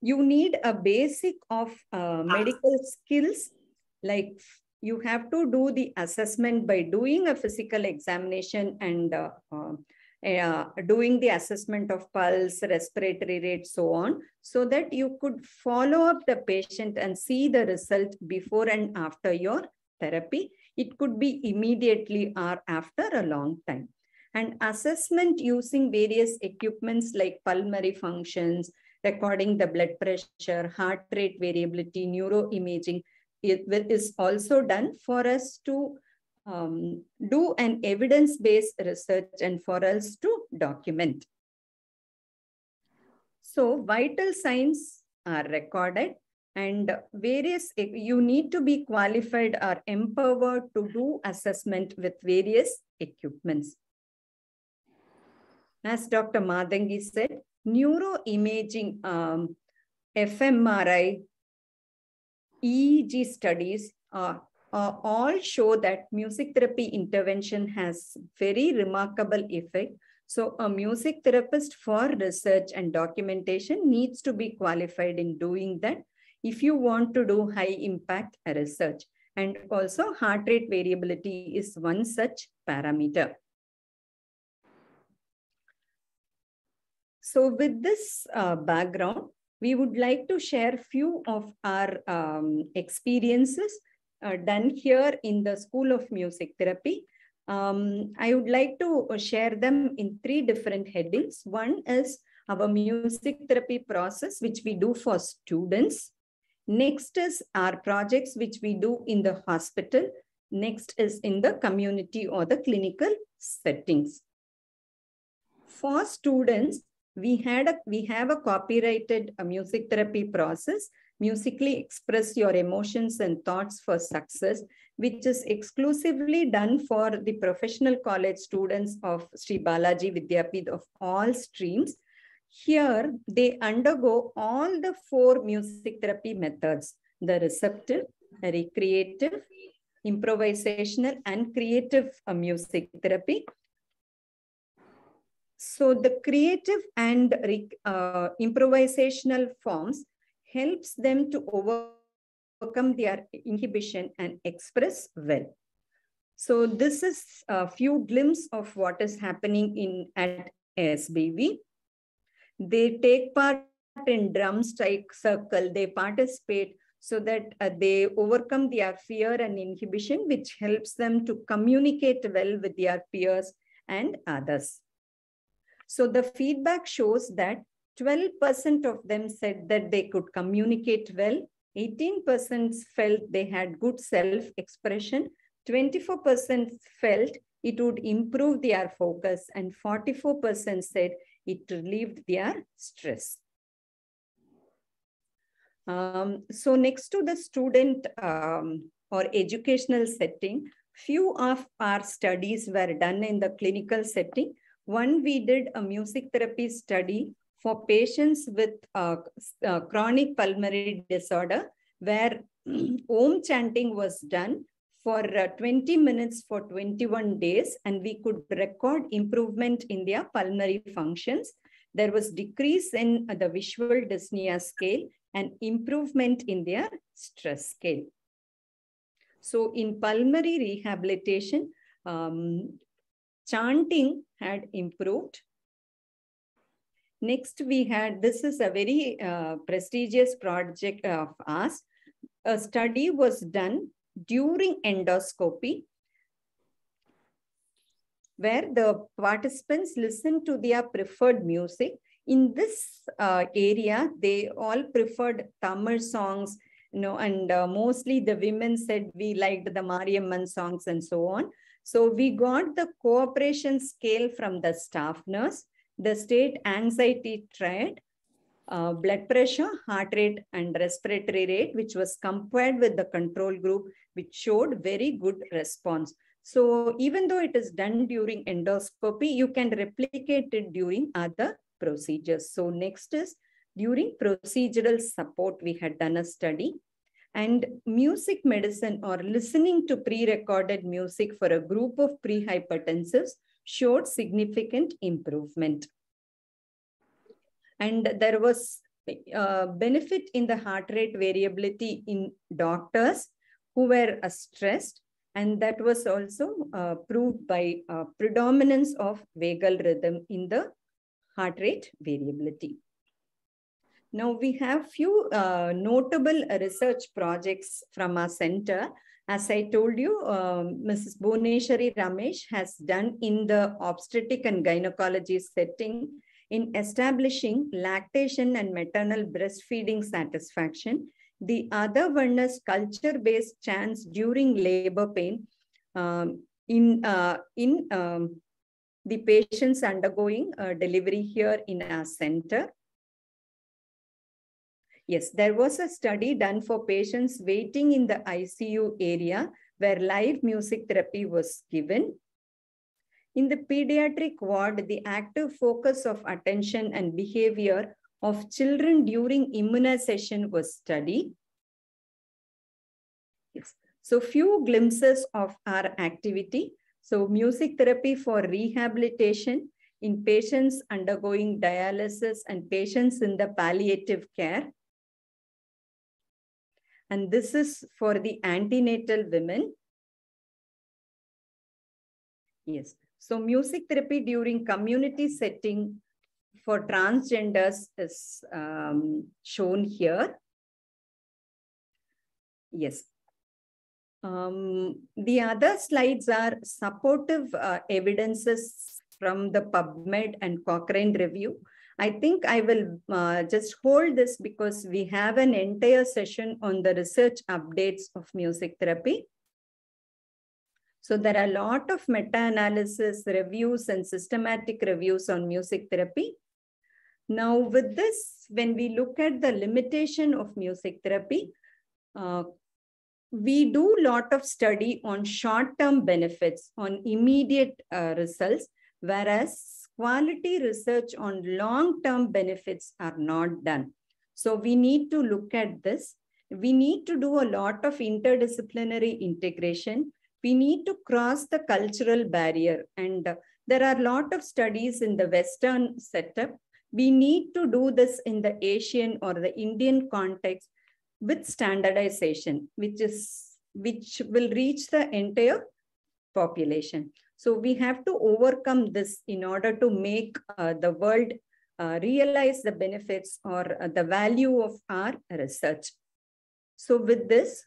You need a basic of uh, medical skills, like you have to do the assessment by doing a physical examination and uh, uh, uh, doing the assessment of pulse, respiratory rate, so on, so that you could follow up the patient and see the result before and after your therapy. It could be immediately or after a long time. And assessment using various equipments like pulmonary functions, recording the blood pressure, heart rate variability, neuroimaging, it is also done for us to um, do an evidence-based research and for us to document. So vital signs are recorded and various, you need to be qualified or empowered to do assessment with various equipments. As Dr. Mathangi said, neuroimaging, um, fMRI, EEG studies are uh, all show that music therapy intervention has very remarkable effect. So a music therapist for research and documentation needs to be qualified in doing that if you want to do high impact research. And also heart rate variability is one such parameter. So with this uh, background, we would like to share few of our um, experiences uh, done here in the School of Music Therapy. Um, I would like to share them in three different headings. One is our music therapy process, which we do for students. Next is our projects, which we do in the hospital. Next is in the community or the clinical settings. For students, we had a, we have a copyrighted uh, music therapy process musically express your emotions and thoughts for success, which is exclusively done for the professional college students of Sri Balaji Vidyapeeth of all streams. Here, they undergo all the four music therapy methods, the receptive, recreative, improvisational, and creative uh, music therapy. So the creative and uh, improvisational forms helps them to overcome their inhibition and express well. So this is a few glimpses of what is happening in at SBV. They take part in drum strike circle. They participate so that uh, they overcome their fear and inhibition, which helps them to communicate well with their peers and others. So the feedback shows that 12% of them said that they could communicate well, 18% felt they had good self-expression, 24% felt it would improve their focus, and 44% said it relieved their stress. Um, so next to the student um, or educational setting, few of our studies were done in the clinical setting. One, we did a music therapy study for patients with uh, uh, chronic pulmonary disorder, where Om chanting was done for uh, 20 minutes for 21 days, and we could record improvement in their pulmonary functions. There was decrease in the visual dyspnea scale and improvement in their stress scale. So in pulmonary rehabilitation, um, chanting had improved. Next, we had, this is a very uh, prestigious project of us. A study was done during endoscopy where the participants listened to their preferred music. In this uh, area, they all preferred Tamil songs, you know, and uh, mostly the women said we liked the Mariamman songs and so on. So we got the cooperation scale from the staff nurse, the state anxiety triad, uh, blood pressure, heart rate, and respiratory rate, which was compared with the control group, which showed very good response. So even though it is done during endoscopy, you can replicate it during other procedures. So next is during procedural support, we had done a study and music medicine or listening to pre-recorded music for a group of pre-hypertensives showed significant improvement. And there was uh, benefit in the heart rate variability in doctors who were stressed. And that was also uh, proved by uh, predominance of vagal rhythm in the heart rate variability. Now we have few uh, notable research projects from our center. As I told you, um, Mrs. Bhuneshwari Ramesh has done in the obstetric and gynecology setting in establishing lactation and maternal breastfeeding satisfaction. The other one is culture-based chants during labor pain um, in, uh, in um, the patients undergoing uh, delivery here in our center. Yes, there was a study done for patients waiting in the ICU area where live music therapy was given. In the pediatric ward, the active focus of attention and behavior of children during immunization was studied. Yes. So few glimpses of our activity. So music therapy for rehabilitation in patients undergoing dialysis and patients in the palliative care. And this is for the antenatal women. Yes. So music therapy during community setting for transgenders is um, shown here. Yes. Um, the other slides are supportive uh, evidences from the PubMed and Cochrane review. I think I will uh, just hold this because we have an entire session on the research updates of music therapy. So there are a lot of meta-analysis reviews and systematic reviews on music therapy. Now with this, when we look at the limitation of music therapy, uh, we do lot of study on short-term benefits, on immediate uh, results, whereas quality research on long-term benefits are not done. So we need to look at this. We need to do a lot of interdisciplinary integration. We need to cross the cultural barrier. And uh, there are a lot of studies in the Western setup. We need to do this in the Asian or the Indian context with standardization, which is which will reach the entire population. So we have to overcome this in order to make uh, the world uh, realize the benefits or uh, the value of our research. So with this,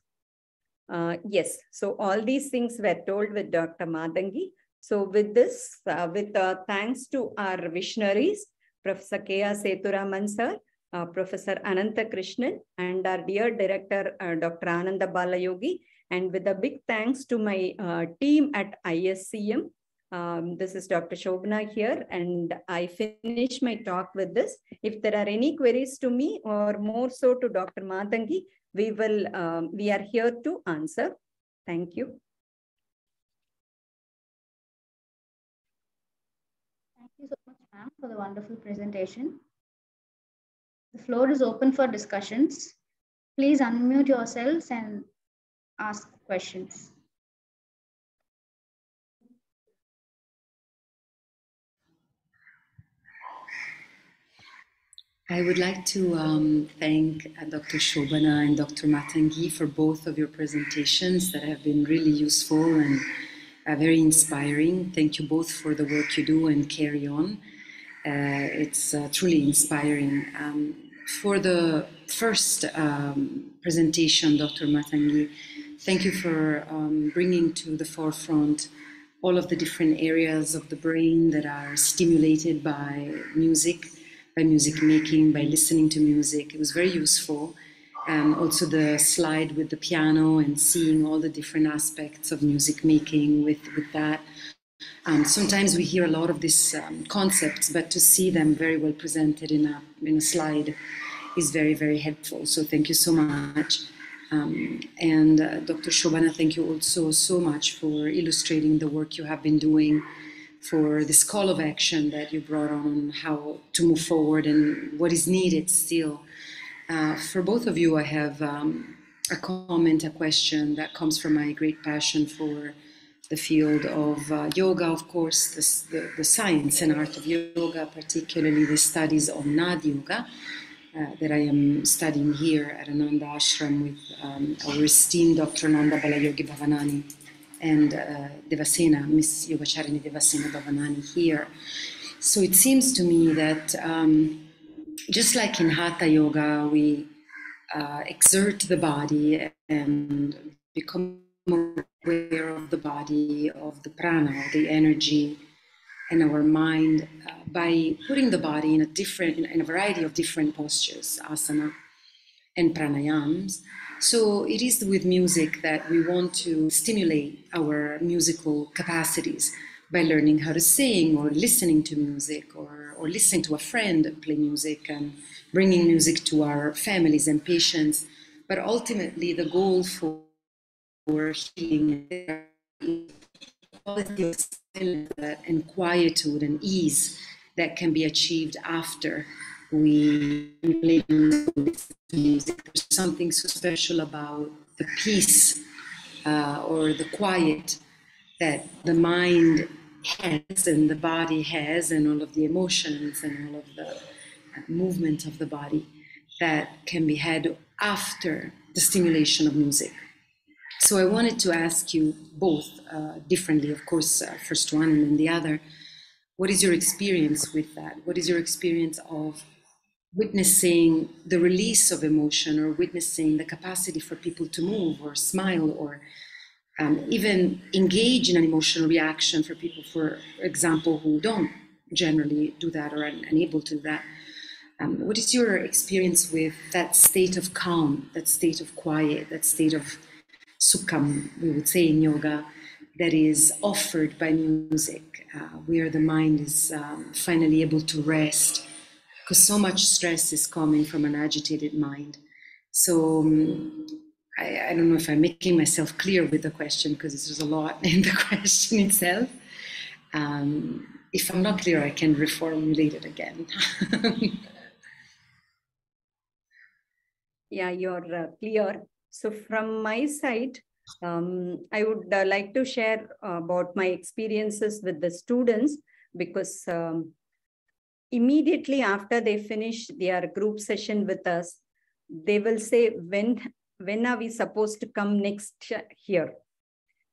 uh, yes, so all these things were told with Dr. Mathangi. So with this, uh, with uh, thanks to our visionaries, Professor K.R. Sethuraman sir, Professor Ananta Krishnan, and our dear director, Dr. Ananda Balayogi, and with a big thanks to my uh, team at ISCM. Um, this is Dr. Sobana here, and I finish my talk with this. If there are any queries to me or more so to Dr. Mathangi, we will, um, we are here to answer. Thank you. Thank you so much, ma'am, for the wonderful presentation. The floor is open for discussions. Please unmute yourselves and ask questions. I would like to um, thank uh, Dr. Sobana and Dr. Mathangi for both of your presentations that have been really useful and uh, very inspiring. Thank you both for the work you do and carry on. Uh, it's uh, truly inspiring. Um, for the first um, presentation, Dr. Mathangi, thank you for um, bringing to the forefront all of the different areas of the brain that are stimulated by music by music making, by listening to music. It was very useful. Um, also, the slide with the piano and seeing all the different aspects of music making with, with that. Um, sometimes we hear a lot of these um, concepts, but to see them very well presented in a, in a slide is very, very helpful. So, thank you so much. Um, and uh, Dr. Sobana, thank you also so much for illustrating the work you have been doing for this call of action that you brought on how to move forward and what is needed still. Uh, for both of you, I have um, a comment, a question that comes from my great passion for the field of uh, yoga, of course, the, the, the, science and art of yoga, particularly the studies on Nad Yoga. Uh, that I am studying here at Ananda Ashram with um, our esteemed Dr. Ananda Balayogi Bhavanani and uh, Devasena, Miss Yogacharini Devasena Bhavanani here. So it seems to me that um, just like in Hatha Yoga, we uh, exert the body and become aware of the body, of the prana, the energy, and our mind uh, by putting the body in a different, in a variety of different postures, asana and pranayams. So it is with music that we want to stimulate our musical capacities by learning how to sing or listening to music or, or listening to a friend play music and bringing music to our families and patients. But ultimately, the goal for, healing is and quietude and ease that can be achieved after we play music. There's something so special about the peace uh, or the quiet that the mind has and the body has, and all of the emotions and all of the uh, movement of the body that can be had after the stimulation of music. So I wanted to ask you both uh, differently, of course, uh, first one and then the other. What is your experience with that? What is your experience of witnessing the release of emotion or witnessing the capacity for people to move or smile or um, even engage in an emotional reaction for people, for example, who don't generally do that or are unable to do that. Um, what is your experience with that state of calm, that state of quiet, that state of sukham, we would say in yoga, that is offered by music, uh, where the mind is um, finally able to rest because so much stress is coming from an agitated mind. So um, I, I, don't know if I'm making myself clear with the question because there's a lot in the question itself. Um, if I'm not clear, I can reformulate it again. yeah, you're uh, clear. So from my side, um, I would uh, like to share about my experiences with the students because um, immediately after they finish their group session with us, they will say, when, when are we supposed to come next here?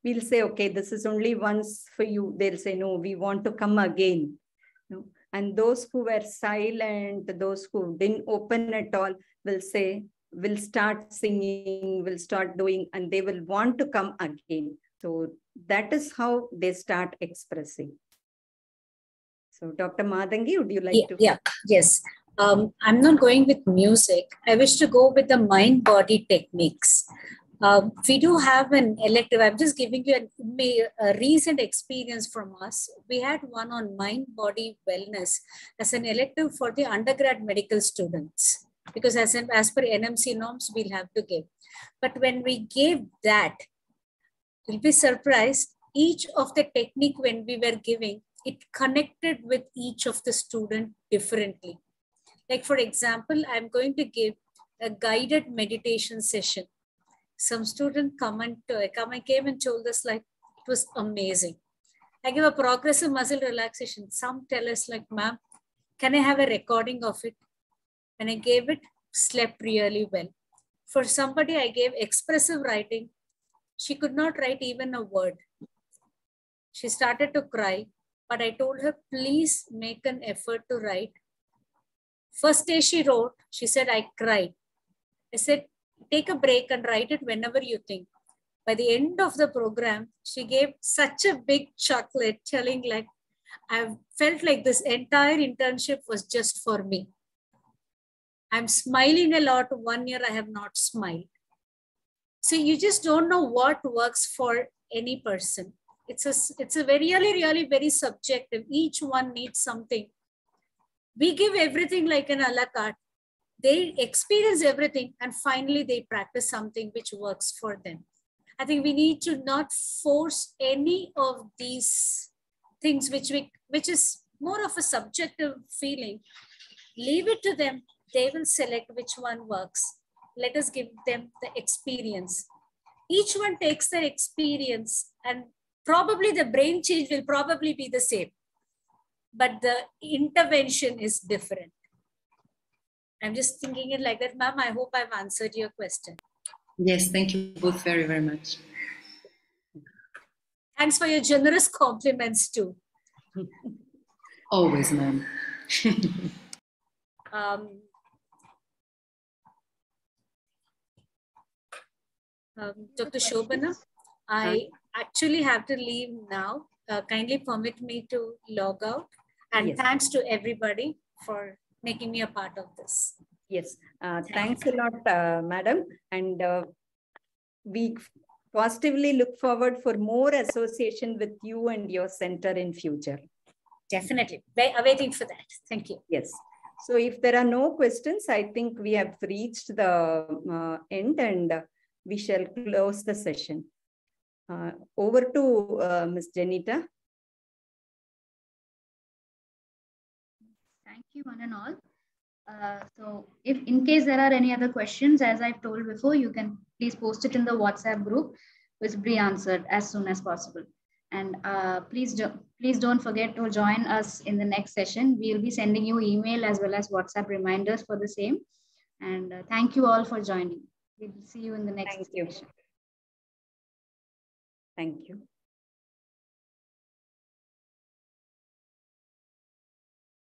We'll say, okay, this is only once for you. They'll say, no, we want to come again. And those who were silent, those who didn't open at all, will say, will start singing, will start doing, and they will want to come again. So that is how they start expressing. So Dr. Mathangi, would you like yeah, to? Yeah, yes. Um, I'm not going with music. I wish to go with the mind body techniques. Um, we do have an elective. I'm just giving you a, a, recent experience from us. We had one on mind body wellness as an elective for the undergrad medical students because as, in, as per NMC norms, we'll have to give. But when we gave that, you'll be surprised. Each of the technique when we were giving, it connected with each of the student differently. Like for example, I'm going to give a guided meditation session. Some student come and uh, come and came and told us like it was amazing. I give a progressive muscle relaxation. Some tell us like, ma'am, can I have a recording of it? When I gave it, slept really well. For somebody, I gave expressive writing. She could not write even a word. She started to cry, but I told her, please make an effort to write. First day she wrote, she said, I cried. I said, take a break and write it whenever you think. By the end of the program, she gave such a big chocolate, telling like, I felt like this entire internship was just for me. I'm smiling a lot. One year I have not smiled. So you just don't know what works for any person. It's a, it's a very, really, really very subjective. Each one needs something. We give everything like an a la carte. They experience everything and finally they practice something which works for them. I think we need to not force any of these things which we, which is more of a subjective feeling. Leave it to them they will select which one works. Let us give them the experience. Each one takes their experience and probably the brain change will probably be the same, but the intervention is different. I'm just thinking it like that, ma'am. I hope I've answered your question. Yes, thank you both very, very much. Thanks for your generous compliments too. Always, ma'am. um, um, Dr. Sobana, I actually have to leave now. Uh, kindly permit me to log out. And Yes. thanks to everybody for making me a part of this. Yes, uh, thanks a lot, uh, madam. And uh, we positively look forward for more association with you and your center in future. Definitely. Wait, awaiting for that. Thank you. Yes. So if there are no questions, I think we have reached the uh, end and uh, we shall close the session. Uh, over to uh, Ms. Janita. Thank you, one and all. Uh, so if in case there are any other questions, as I've told before, you can please post it in the WhatsApp group, which will be answered as soon as possible. And uh, please, do, please don't forget to join us in the next session. We'll be sending you email as well as WhatsApp reminders for the same. And uh, thank you all for joining. We'll see you in the next Thank you. Thank you.